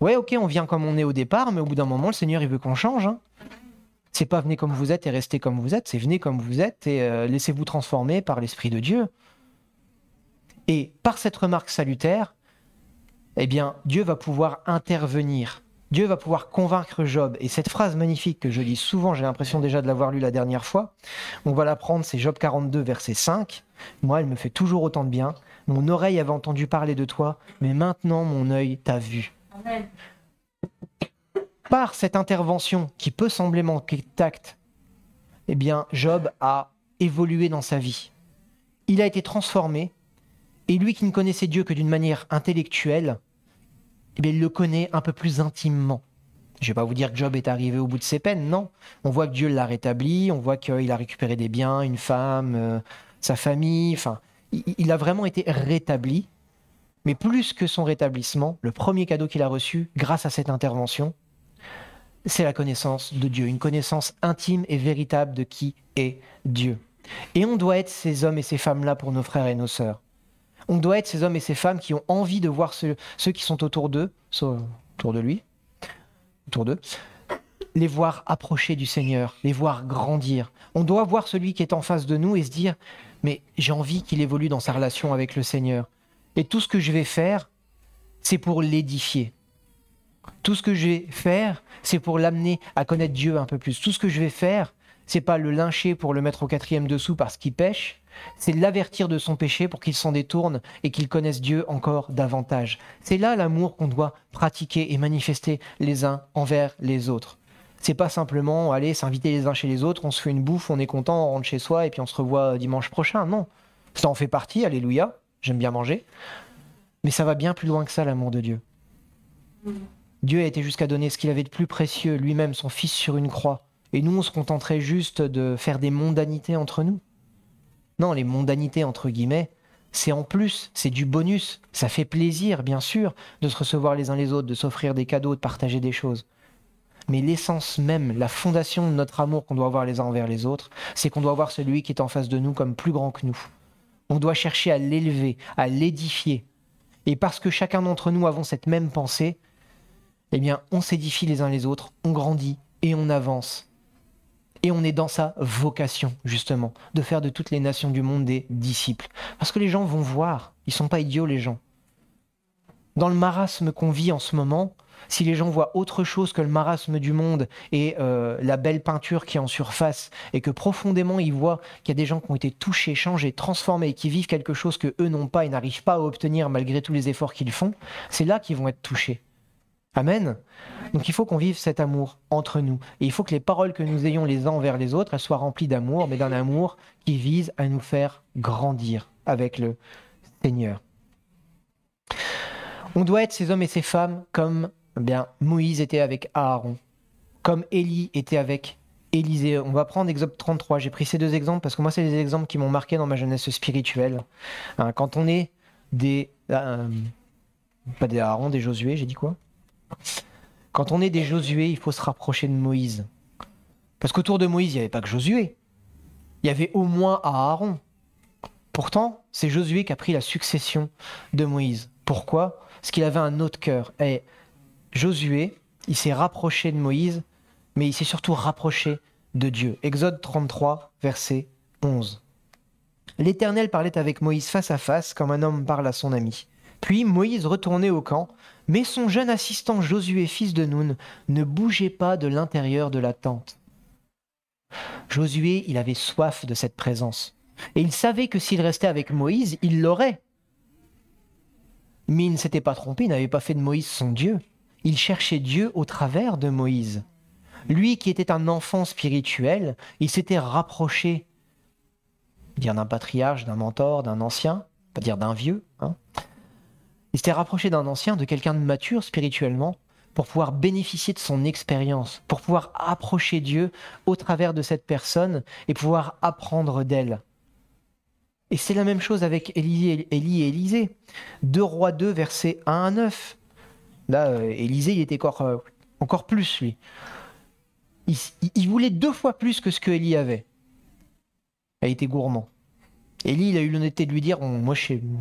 Ouais, ok, on vient comme on est au départ, mais au bout d'un moment le Seigneur il veut qu'on change. Hein. C'est pas venez comme vous êtes et restez comme vous êtes, c'est venez comme vous êtes et euh, laissez-vous transformer par l'Esprit de Dieu. Et par cette remarque salutaire, eh bien, Dieu va pouvoir intervenir. Dieu va pouvoir convaincre Job. Et cette phrase magnifique que je lis souvent, j'ai l'impression déjà de l'avoir lue la dernière fois, on va la prendre, c'est Job 42, verset 5. Moi, elle me fait toujours autant de bien. Mon oreille avait entendu parler de toi, mais maintenant mon œil t'a vu. Amen. Par cette intervention qui peut sembler manquer de tact, eh bien, Job a évolué dans sa vie. Il a été transformé, et lui qui ne connaissait Dieu que d'une manière intellectuelle, eh bien, il le connaît un peu plus intimement. Je ne vais pas vous dire que Job est arrivé au bout de ses peines, non. On voit que Dieu l'a rétabli, on voit qu'il a récupéré des biens, une femme, euh, sa famille, enfin, il, il a vraiment été rétabli. Mais plus que son rétablissement, le premier cadeau qu'il a reçu grâce à cette intervention, c'est la connaissance de Dieu, une connaissance intime et véritable de qui est Dieu. Et on doit être ces hommes et ces femmes-là pour nos frères et nos sœurs. On doit être ces hommes et ces femmes qui ont envie de voir ceux, qui sont autour d'eux, autour de lui, autour d'eux, les voir approcher du Seigneur, les voir grandir. On doit voir celui qui est en face de nous et se dire, mais j'ai envie qu'il évolue dans sa relation avec le Seigneur. Et tout ce que je vais faire, c'est pour l'édifier. Tout ce que je vais faire, c'est pour l'amener à connaître Dieu un peu plus. Tout ce que je vais faire, c'est pas le lyncher pour le mettre au quatrième dessous parce qu'il pêche, c'est l'avertir de son péché pour qu'il s'en détourne et qu'il connaisse Dieu encore davantage. C'est là l'amour qu'on doit pratiquer et manifester les uns envers les autres. C'est pas simplement aller s'inviter les uns chez les autres, on se fait une bouffe, on est content, on rentre chez soi et puis on se revoit dimanche prochain. Non, ça en fait partie, alléluia, j'aime bien manger. Mais ça va bien plus loin que ça, l'amour de Dieu. Dieu a été jusqu'à donner ce qu'il avait de plus précieux, lui-même, son Fils sur une croix. Et nous, on se contenterait juste de faire des mondanités entre nous. Les mondanités, entre guillemets, c'est en plus, c'est du bonus. Ça fait plaisir, bien sûr, de se recevoir les uns les autres, de s'offrir des cadeaux, de partager des choses. Mais l'essence même, la fondation de notre amour qu'on doit avoir les uns envers les autres, c'est qu'on doit voir celui qui est en face de nous comme plus grand que nous. On doit chercher à l'élever, à l'édifier. Et parce que chacun d'entre nous avons cette même pensée, eh bien, on s'édifie les uns les autres, on grandit et on avance. Et on est dans sa vocation, justement, de faire de toutes les nations du monde des disciples. Parce que les gens vont voir, ils sont pas idiots les gens. Dans le marasme qu'on vit en ce moment, si les gens voient autre chose que le marasme du monde et euh, la belle peinture qui est en surface, et que profondément ils voient qu'il y a des gens qui ont été touchés, changés, transformés, et qui vivent quelque chose que eux n'ont pas et n'arrivent pas à obtenir malgré tous les efforts qu'ils font, c'est là qu'ils vont être touchés. Amen. Donc il faut qu'on vive cet amour entre nous. Et il faut que les paroles que nous ayons les uns envers les autres, elles soient remplies d'amour, mais d'un amour qui vise à nous faire grandir avec le Seigneur. On doit être ces hommes et ces femmes comme eh bien Moïse était avec Aaron, comme Élie était avec Élisée. On va prendre Exode 33. J'ai pris ces deux exemples parce que moi, c'est des exemples qui m'ont marqué dans ma jeunesse spirituelle. Hein, quand on est des... euh, pas des Aaron, des Josué, j'ai dit quoi? Quand on est des Josué, il faut se rapprocher de Moïse. Parce qu'autour de Moïse, il n'y avait pas que Josué. Il y avait au moins Aaron. Pourtant, c'est Josué qui a pris la succession de Moïse. Pourquoi? Parce qu'il avait un autre cœur. Et Josué, il s'est rapproché de Moïse, mais il s'est surtout rapproché de Dieu. Exode 33, verset 11. L'Éternel parlait avec Moïse face à face, comme un homme parle à son ami. Puis Moïse retournait au camp, mais son jeune assistant Josué, fils de Nun, ne bougeait pas de l'intérieur de la tente. Josué, il avait soif de cette présence. Et il savait que s'il restait avec Moïse, il l'aurait. Mais il ne s'était pas trompé, il n'avait pas fait de Moïse son Dieu. Il cherchait Dieu au travers de Moïse. Lui qui était un enfant spirituel, il s'était rapproché, dire d'un patriarche, d'un mentor, d'un ancien, pas dire d'un vieux. Hein. Il s'était rapproché d'un ancien, de quelqu'un de mature spirituellement, pour pouvoir bénéficier de son expérience, pour pouvoir approcher Dieu au travers de cette personne et pouvoir apprendre d'elle. Et c'est la même chose avec Élie et Élisée. 2 Rois 2, versets 1 à 9. Là, euh, Élisée, il était encore, euh, encore plus, lui il, voulait deux fois plus que ce que Élie avait. Il était gourmand. Élie, il a eu l'honnêteté de lui dire Moi,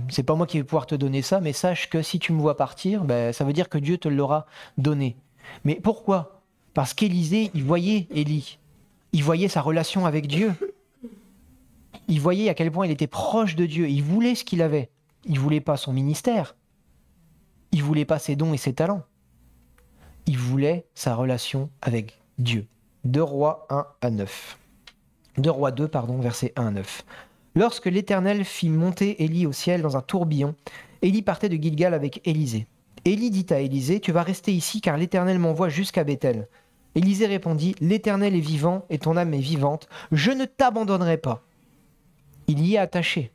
c'est pas moi qui vais pouvoir te donner ça, mais sache que si tu me vois partir, ben, ça veut dire que Dieu te l'aura donné. Mais pourquoi? Parce qu'Élisée, il voyait Élie. Il voyait sa relation avec Dieu. Il voyait à quel point il était proche de Dieu. Il voulait ce qu'il avait. Il voulait pas son ministère. Il voulait pas ses dons et ses talents. Il voulait sa relation avec Dieu. 2 Rois 1 à 9. 2 Rois 2, pardon, verset 1 à 9. Lorsque l'Éternel fit monter Élie au ciel dans un tourbillon, Élie partait de Gilgal avec Élisée. Élie dit à Élisée, Tu vas rester ici car l'Éternel m'envoie jusqu'à Bethel. Élisée répondit, L'Éternel est vivant et ton âme est vivante, je ne t'abandonnerai pas. Il y est attaché.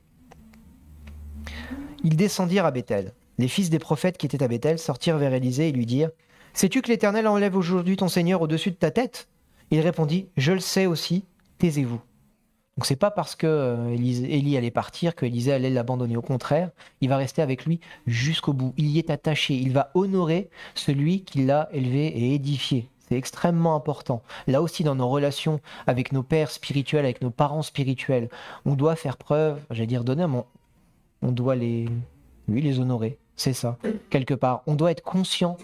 Ils descendirent à Bethel. Les fils des prophètes qui étaient à Bethel sortirent vers Élisée et lui dirent Sais-tu que l'Éternel enlève aujourd'hui ton Seigneur au-dessus de ta tête? Il répondit Je le sais aussi, taisez-vous. Donc c'est pas parce que euh, Élie allait partir que allait l'abandonner. Au contraire, il va rester avec lui jusqu'au bout. Il y est attaché. Il va honorer celui qui l'a élevé et édifié. C'est extrêmement important. Là aussi, dans nos relations avec nos pères spirituels, avec nos parents spirituels, on doit faire preuve, j'allais dire donner, mais on doit les, oui, les honorer. C'est ça, quelque part. On doit être conscient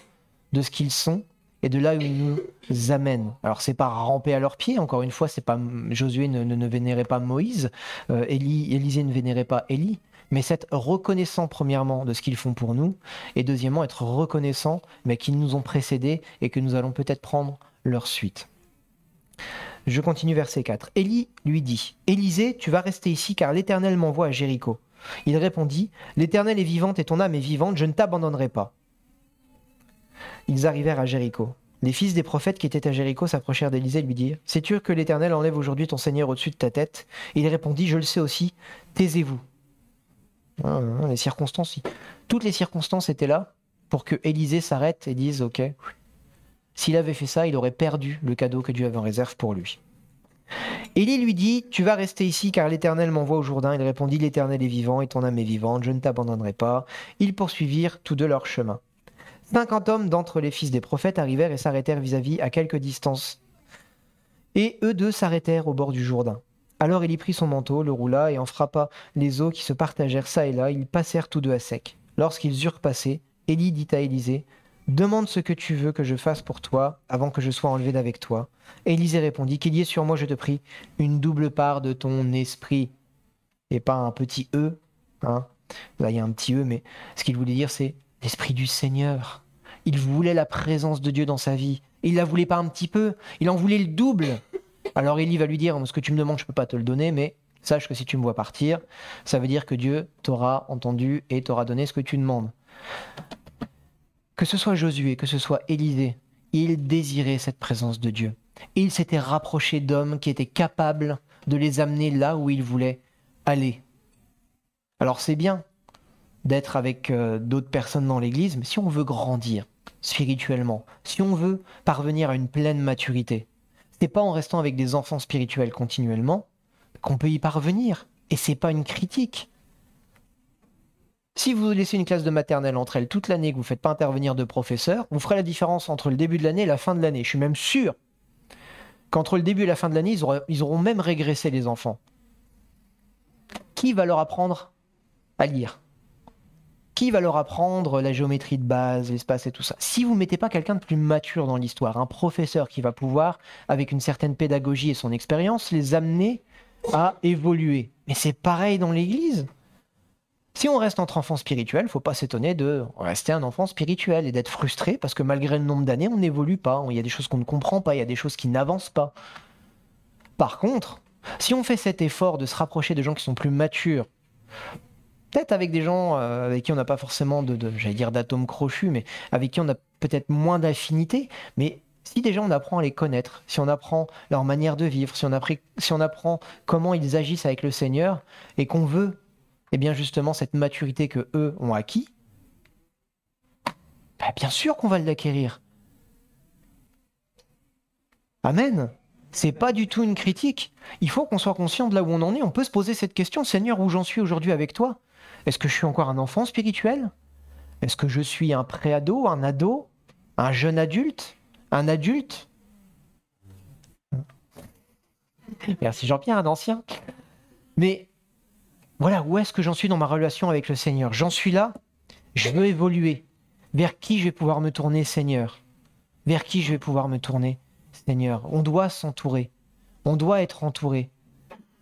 de ce qu'ils sont et de là où ils nous amènent. Alors c'est pas ramper à leurs pieds, encore une fois, c'est pas Josué ne, vénérait pas Moïse, euh, Élisée ne vénérait pas Élie, mais c'est être reconnaissant premièrement de ce qu'ils font pour nous, et deuxièmement être reconnaissant mais qu'ils nous ont précédés et que nous allons peut-être prendre leur suite. Je continue verset 4. Élie lui dit, Élisée, tu vas rester ici car l'Éternel m'envoie à Jéricho. Il répondit, L'Éternel est vivante et ton âme est vivante, je ne t'abandonnerai pas ils arrivèrent à Jéricho. Les fils des prophètes qui étaient à Jéricho s'approchèrent d'Élisée et lui dirent Sais-tu que l'Éternel enlève aujourd'hui ton Seigneur au-dessus de ta tête Il répondit Je le sais aussi, taisez-vous. Ah, les circonstances, toutes les circonstances étaient là pour que Élisée s'arrête et dise Ok, s'il avait fait ça, il aurait perdu le cadeau que Dieu avait en réserve pour lui. Élie lui dit Tu vas rester ici car l'Éternel m'envoie au Jourdain. Il répondit L'Éternel est vivant et ton âme est vivante, je ne t'abandonnerai pas. Ils poursuivirent tous deux leur chemin. Cinquante hommes d'entre les fils des prophètes arrivèrent et s'arrêtèrent vis-à-vis à quelque distance. Et eux deux s'arrêtèrent au bord du Jourdain. Alors il y prit son manteau, le roula et en frappa les eaux qui se partagèrent çà et là. Ils passèrent tous deux à sec. Lorsqu'ils eurent passé, Élie dit à Élisée Demande ce que tu veux que je fasse pour toi avant que je sois enlevé d'avec toi. Élisée répondit Qu'il y ait sur moi, je te prie, une double part de ton esprit. Et pas un petit E. Hein. Là, il y a un petit E, mais ce qu'il voulait dire, c'est l'esprit du Seigneur. Il voulait la présence de Dieu dans sa vie. Il la voulait pas un petit peu, il en voulait le double. Alors Élie va lui dire Ce que tu me demandes, je ne peux pas te le donner, mais sache que si tu me vois partir, ça veut dire que Dieu t'aura entendu et t'aura donné ce que tu demandes. Que ce soit Josué, que ce soit Élisée, il désirait cette présence de Dieu. il s'était rapproché d'hommes qui étaient capables de les amener là où il voulait aller. Alors c'est bien d'être avec euh, d'autres personnes dans l'Église, mais si on veut grandir, spirituellement, si on veut parvenir à une pleine maturité, c'est pas en restant avec des enfants spirituels continuellement qu'on peut y parvenir. Et c'est pas une critique. Si vous laissez une classe de maternelle entre elles toute l'année, que vous ne faites pas intervenir de professeurs, vous ferez la différence entre le début de l'année et la fin de l'année. Je suis même sûr qu'entre le début et la fin de l'année, ils auront même régressé les enfants. Qui va leur apprendre à lire? Qui va leur apprendre la géométrie de base, l'espace et tout ça? Si vous ne mettez pas quelqu'un de plus mature dans l'histoire, un professeur qui va pouvoir, avec une certaine pédagogie et son expérience, les amener à évoluer. Mais c'est pareil dans l'Église. Si on reste entre enfants spirituels, faut pas s'étonner de rester un enfant spirituel et d'être frustré parce que malgré le nombre d'années, on n'évolue pas. Il y a des choses qu'on ne comprend pas, il y a des choses qui n'avancent pas. Par contre, si on fait cet effort de se rapprocher de gens qui sont plus matures, peut-être avec des gens euh, avec qui on n'a pas forcément j'allais dire d'atomes crochus, mais avec qui on a peut-être moins d'affinité, mais si déjà on apprend à les connaître, si on apprend leur manière de vivre, si on, si on apprend comment ils agissent avec le Seigneur, et qu'on veut eh bien justement cette maturité que eux ont acquis, bah, bien sûr qu'on va l'acquérir. Amen. C'est pas du tout une critique. Il faut qu'on soit conscient de là où on en est. On peut se poser cette question, Seigneur, où j'en suis aujourd'hui avec toi? Est-ce que je suis encore un enfant spirituel? Est-ce que je suis un préado, un ado, un jeune adulte, un adulte? Merci Jean-Pierre, un ancien. Mais voilà, où est-ce que j'en suis dans ma relation avec le Seigneur? J'en suis là, je veux évoluer. Vers qui je vais pouvoir me tourner, Seigneur? Vers qui je vais pouvoir me tourner, Seigneur? On doit s'entourer. On doit être entouré.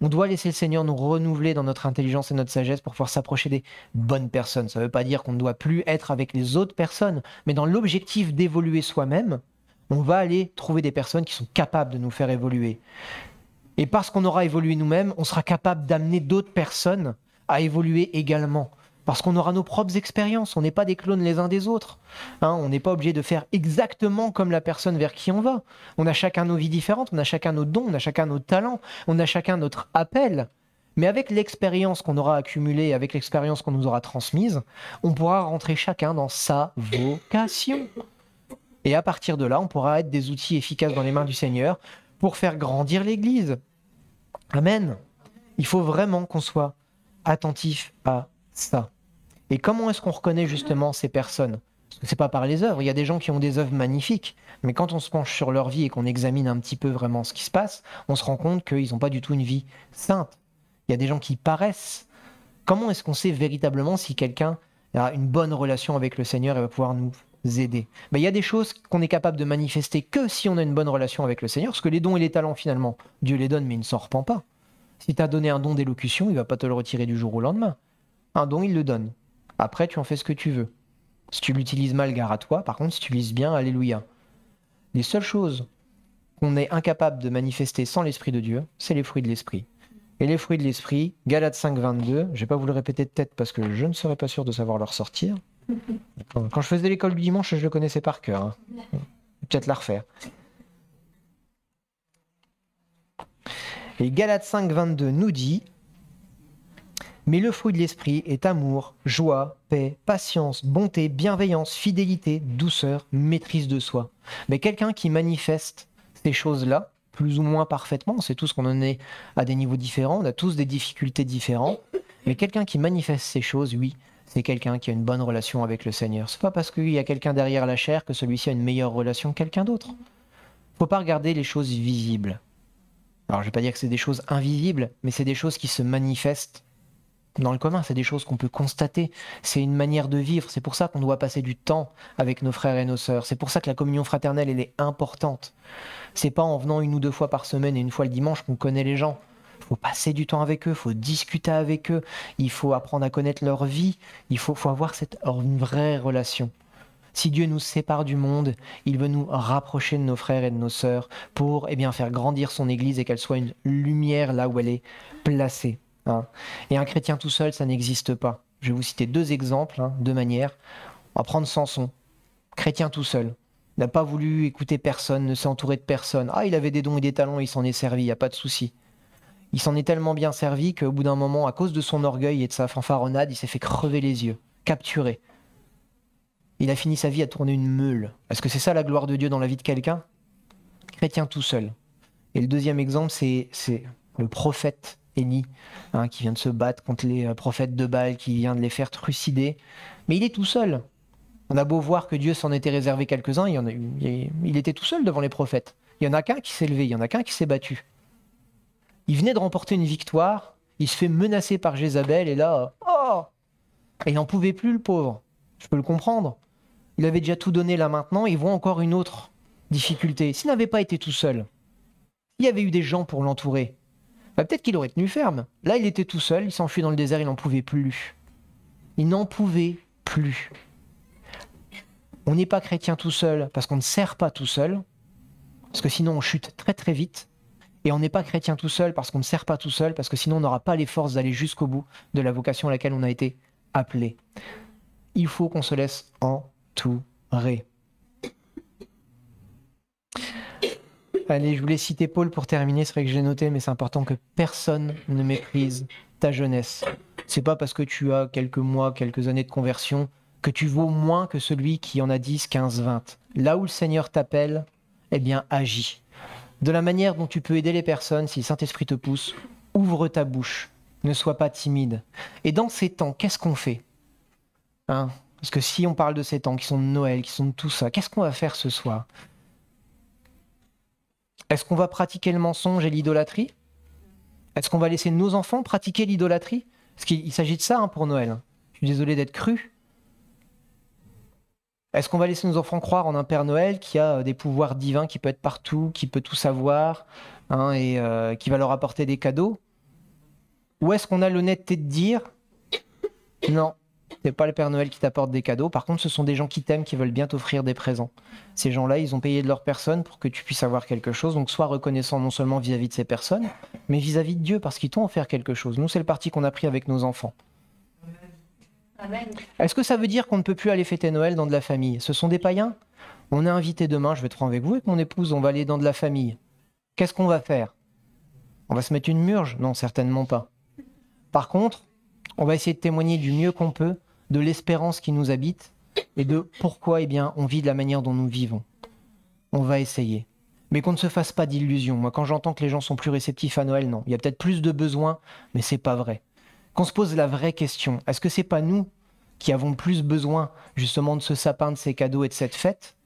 On doit laisser le Seigneur nous renouveler dans notre intelligence et notre sagesse pour pouvoir s'approcher des bonnes personnes. Ça ne veut pas dire qu'on ne doit plus être avec les autres personnes, mais dans l'objectif d'évoluer soi-même, on va aller trouver des personnes qui sont capables de nous faire évoluer. Et parce qu'on aura évolué nous-mêmes, on sera capable d'amener d'autres personnes à évoluer également. Parce qu'on aura nos propres expériences, on n'est pas des clones les uns des autres. Hein. on n'est pas obligé de faire exactement comme la personne vers qui on va. On a chacun nos vies différentes, on a chacun nos dons, on a chacun nos talents, on a chacun notre appel. Mais avec l'expérience qu'on aura accumulée, avec l'expérience qu'on nous aura transmise, on pourra rentrer chacun dans sa vocation. Et à partir de là, on pourra être des outils efficaces dans les mains du Seigneur pour faire grandir l'Église, Amen. Il faut vraiment qu'on soit attentif à ça. Et comment est-ce qu'on reconnaît justement ces personnes? Parce que c'est pas par les œuvres. Il y a des gens qui ont des œuvres magnifiques, mais quand on se penche sur leur vie et qu'on examine un petit peu vraiment ce qui se passe, on se rend compte qu'ils n'ont pas du tout une vie sainte. Il y a des gens qui paraissent. Comment est-ce qu'on sait véritablement si quelqu'un a une bonne relation avec le Seigneur et va pouvoir nous aider? Il y a des choses qu'on est capable de manifester que si on a une bonne relation avec le Seigneur, parce que les dons et les talents, finalement, Dieu les donne, mais il ne s'en repent pas. Si tu as donné un don d'élocution, il va pas te le retirer du jour au lendemain. Un don, il le donne. Après, tu en fais ce que tu veux. Si tu l'utilises mal, gare à toi. Par contre, si tu l'utilises bien, alléluia. Les seules choses qu'on est incapable de manifester sans l'Esprit de Dieu, c'est les fruits de l'Esprit. Et les fruits de l'Esprit, Galates 5, 22, je vais pas vous le répéter de tête parce que je ne serais pas sûr de savoir leur sortir. *laughs* Quand je faisais l'école du dimanche, je le connaissais par cœur. Hein. Peut-être la refaire. Et Galates 5, 22 nous dit Mais le fruit de l'esprit est amour, joie, paix, patience, bonté, bienveillance, fidélité, douceur, maîtrise de soi. Mais quelqu'un qui manifeste ces choses-là, plus ou moins parfaitement, sait tous qu'on en est à des niveaux différents, on a tous des difficultés différentes, mais quelqu'un qui manifeste ces choses, oui, c'est quelqu'un qui a une bonne relation avec le Seigneur. C'est pas parce qu'il y a quelqu'un derrière la chair que celui-ci a une meilleure relation que quelqu'un d'autre. Faut pas regarder les choses visibles. Alors je vais pas dire que c'est des choses invisibles, mais c'est des choses qui se manifestent dans le commun, c'est des choses qu'on peut constater, c'est une manière de vivre, c'est pour ça qu'on doit passer du temps avec nos frères et nos sœurs, c'est pour ça que la communion fraternelle elle est importante. C'est pas en venant une ou deux fois par semaine et une fois le dimanche qu'on connaît les gens faut passer du temps avec eux, faut discuter avec eux, il faut apprendre à connaître leur vie, il faut, faut avoir cette, une vraie relation. Si Dieu nous sépare du monde, il veut nous rapprocher de nos frères et de nos sœurs pour eh bien, faire grandir son Église et qu'elle soit une lumière là où elle est placée. Et un chrétien tout seul, ça n'existe pas. Je vais vous citer deux exemples, hein, deux manières. On va prendre Samson. Chrétien tout seul. N'a pas voulu écouter personne, ne s'est entouré de personne. Ah, il avait des dons et des talents, il s'en est servi, il n'y a pas de souci il s'en est tellement bien servi qu'au bout d'un moment, à cause de son orgueil et de sa fanfaronnade, il s'est fait crever les yeux, capturé. Il a fini sa vie à tourner une meule. Est-ce que c'est ça la gloire de Dieu dans la vie de quelqu'un? Chrétien tout seul. Et le deuxième exemple, c'est le prophète Élie, hein, qui vient de se battre contre les euh, prophètes de Baal, qui vient de les faire trucider. Mais il est tout seul. On a beau voir que Dieu s'en était réservé quelques-uns, il, il était tout seul devant les prophètes. Il y en a qu'un qui s'est levé, il y en a qu'un qui s'est battu. Il venait de remporter une victoire, il se fait menacer par Jézabel, et là, oh Et il n'en pouvait plus, le pauvre. Je peux le comprendre. Il avait déjà tout donné là maintenant, il voit encore une autre difficulté. S'il n'avait pas été tout seul, s'il y avait eu des gens pour l'entourer, bah, peut-être qu'il aurait tenu ferme. Là, il était tout seul, il s'enfuit dans le désert, il n'en pouvait plus. Il n'en pouvait plus. On n'est pas chrétien tout seul parce qu'on ne sert pas tout seul, parce que sinon on chute très très vite. Et on n'est pas chrétien tout seul parce qu'on ne sert pas tout seul, parce que sinon on n'aura pas les forces d'aller jusqu'au bout de la vocation à laquelle on a été appelé. Il faut qu'on se laisse entourer. Allez, je voulais citer Paul pour terminer, c'est vrai que j'ai noté, mais c'est important que personne ne méprise ta jeunesse. C'est pas parce que tu as quelques mois, quelques années de conversion que tu vaux moins que celui qui en a 10, 15, 20. Là où le Seigneur t'appelle, eh bien, agis. De la manière dont tu peux aider les personnes, si le Saint-Esprit te pousse, ouvre ta bouche, ne sois pas timide. Et dans ces temps, qu'est-ce qu'on fait? Hein? Parce que si on parle de ces temps qui sont de Noël, qui sont de tout ça, qu'est-ce qu'on va faire ce soir? Est-ce qu'on va pratiquer le mensonge et l'idolâtrie? Est-ce qu'on va laisser nos enfants pratiquer l'idolâtrie? Parce qu'il s'agit de ça hein, pour Noël. Je suis désolé d'être cru, est-ce qu'on va laisser nos enfants croire en un Père Noël qui a euh, des pouvoirs divins, qui peut être partout, qui peut tout savoir, hein, et euh, qui va leur apporter des cadeaux? Ou est-ce qu'on a l'honnêteté de dire? Non, c'est pas le Père Noël qui t'apporte des cadeaux. Par contre, ce sont des gens qui t'aiment, qui veulent bien t'offrir des présents. Ces gens-là, ils ont payé de leur personne pour que tu puisses avoir quelque chose. Donc, sois reconnaissant non seulement vis-à-vis de ces personnes, mais vis-à-vis de Dieu, parce qu'ils t'ont offert quelque chose. Nous, c'est le parti qu'on a pris avec nos enfants. Est-ce que ça veut dire qu'on ne peut plus aller fêter Noël dans de la famille? Ce sont des païens? On est invité demain, je vais te prendre avec vous avec mon épouse, on va aller dans de la famille. Qu'est-ce qu'on va faire? On va se mettre une murge? Non, certainement pas. Par contre, on va essayer de témoigner du mieux qu'on peut de l'espérance qui nous habite et de pourquoi eh bien, on vit de la manière dont nous vivons. On va essayer. Mais qu'on ne se fasse pas d'illusions. Moi, quand j'entends que les gens sont plus réceptifs à Noël, non. Il y a peut-être plus de besoins, mais c'est pas vrai qu'on se pose la vraie question. Est-ce que c'est pas nous qui avons plus besoin justement de ce sapin, de ces cadeaux et de cette fête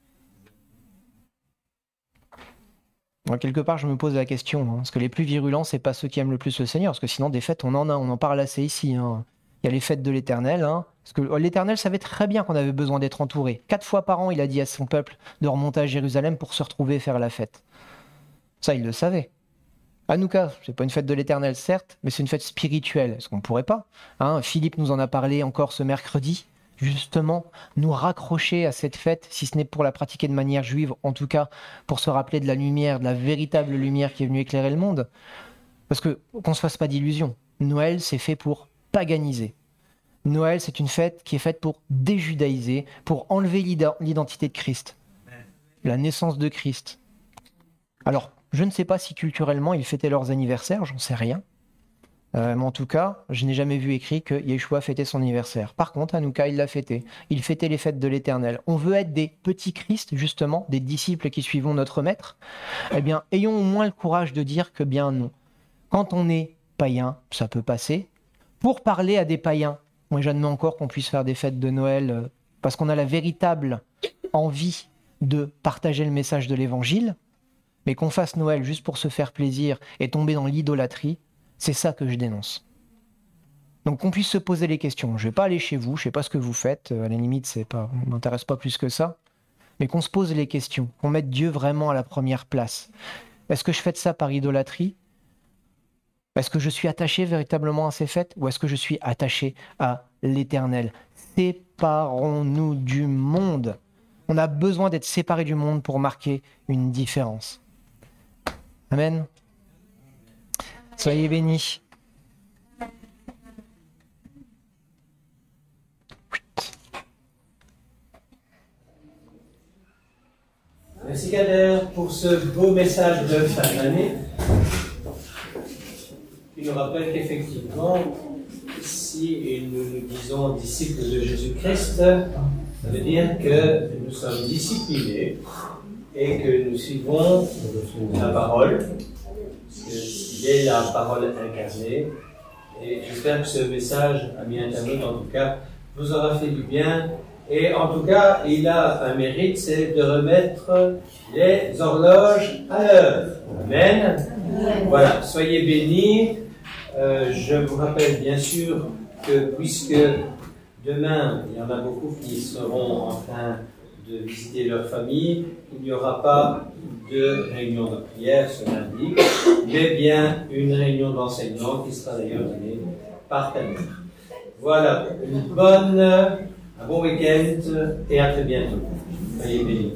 Quelque part, je me pose la question. Hein, parce que les plus virulents, c'est pas ceux qui aiment le plus le Seigneur. Parce que sinon, des fêtes, on en a, on en parle assez ici. Hein. Il y a les fêtes de l'Éternel. Hein. parce que oh, l'Éternel savait très bien qu'on avait besoin d'être entouré. Quatre fois par an, il a dit à son peuple de remonter à Jérusalem pour se retrouver et faire la fête. Ça, il le savait. Hanouka, c'est pas une fête de l'éternel, certes, mais c'est une fête spirituelle. Est-ce qu'on pourrait pas hein Philippe nous en a parlé encore ce mercredi. Justement, nous raccrocher à cette fête, si ce n'est pour la pratiquer de manière juive, en tout cas pour se rappeler de la lumière, de la véritable lumière qui est venue éclairer le monde. Parce que qu'on se fasse pas d'illusions. Noël, c'est fait pour paganiser. Noël, c'est une fête qui est faite pour déjudaïser, pour enlever l'identité de Christ, la naissance de Christ. Alors, je ne sais pas si culturellement ils fêtaient leurs anniversaires, j'en sais rien. Euh, mais en tout cas, je n'ai jamais vu écrit que Yeshua fêtait son anniversaire. Par contre, Hanouka, il l'a fêté. Il fêtait les fêtes de l'éternel. On veut être des petits Christ, justement, des disciples qui suivons notre maître. Eh bien, ayons au moins le courage de dire que bien non. Quand on est païen, ça peut passer. Pour parler à des païens, moi j'admets encore qu'on puisse faire des fêtes de Noël euh, parce qu'on a la véritable envie de partager le message de l'évangile. Mais qu'on fasse Noël juste pour se faire plaisir et tomber dans l'idolâtrie, c'est ça que je dénonce. Donc qu'on puisse se poser les questions. Je vais pas aller chez vous, je sais pas ce que vous faites, à la limite c'est pas, m'intéresse pas plus que ça, mais qu'on se pose les questions, qu'on mette Dieu vraiment à la première place. Est-ce que je fais ça par idolâtrie? Est-ce que je suis attaché véritablement à ces fêtes? Ou est-ce que je suis attaché à l'Éternel? Séparons-nous du monde. On a besoin d'être séparés du monde pour marquer une différence. Amen. Soyez bénis. Merci Kader pour ce beau message de fin d'année qui nous rappelle qu'effectivement, si nous nous disons disciples de Jésus-Christ, ça veut dire que nous sommes disciplinés et que nous suivons la parole. Il est la parole incarnée. Et j'espère que ce message, amis internautes, en tout cas, vous aura fait du bien. Et en tout cas, il a un mérite, c'est de remettre les horloges à l'heure. Amen. Voilà, soyez bénis. Euh, je vous rappelle bien sûr que puisque Demain, il y en a beaucoup qui seront en train de visiter leur famille. Il n'y aura pas de réunion de prière ce lundi, mais bien une réunion d'enseignement qui sera d'ailleurs donnée par ta. Voilà, une bonne, un bon week-end et à très bientôt. Soyez bénis.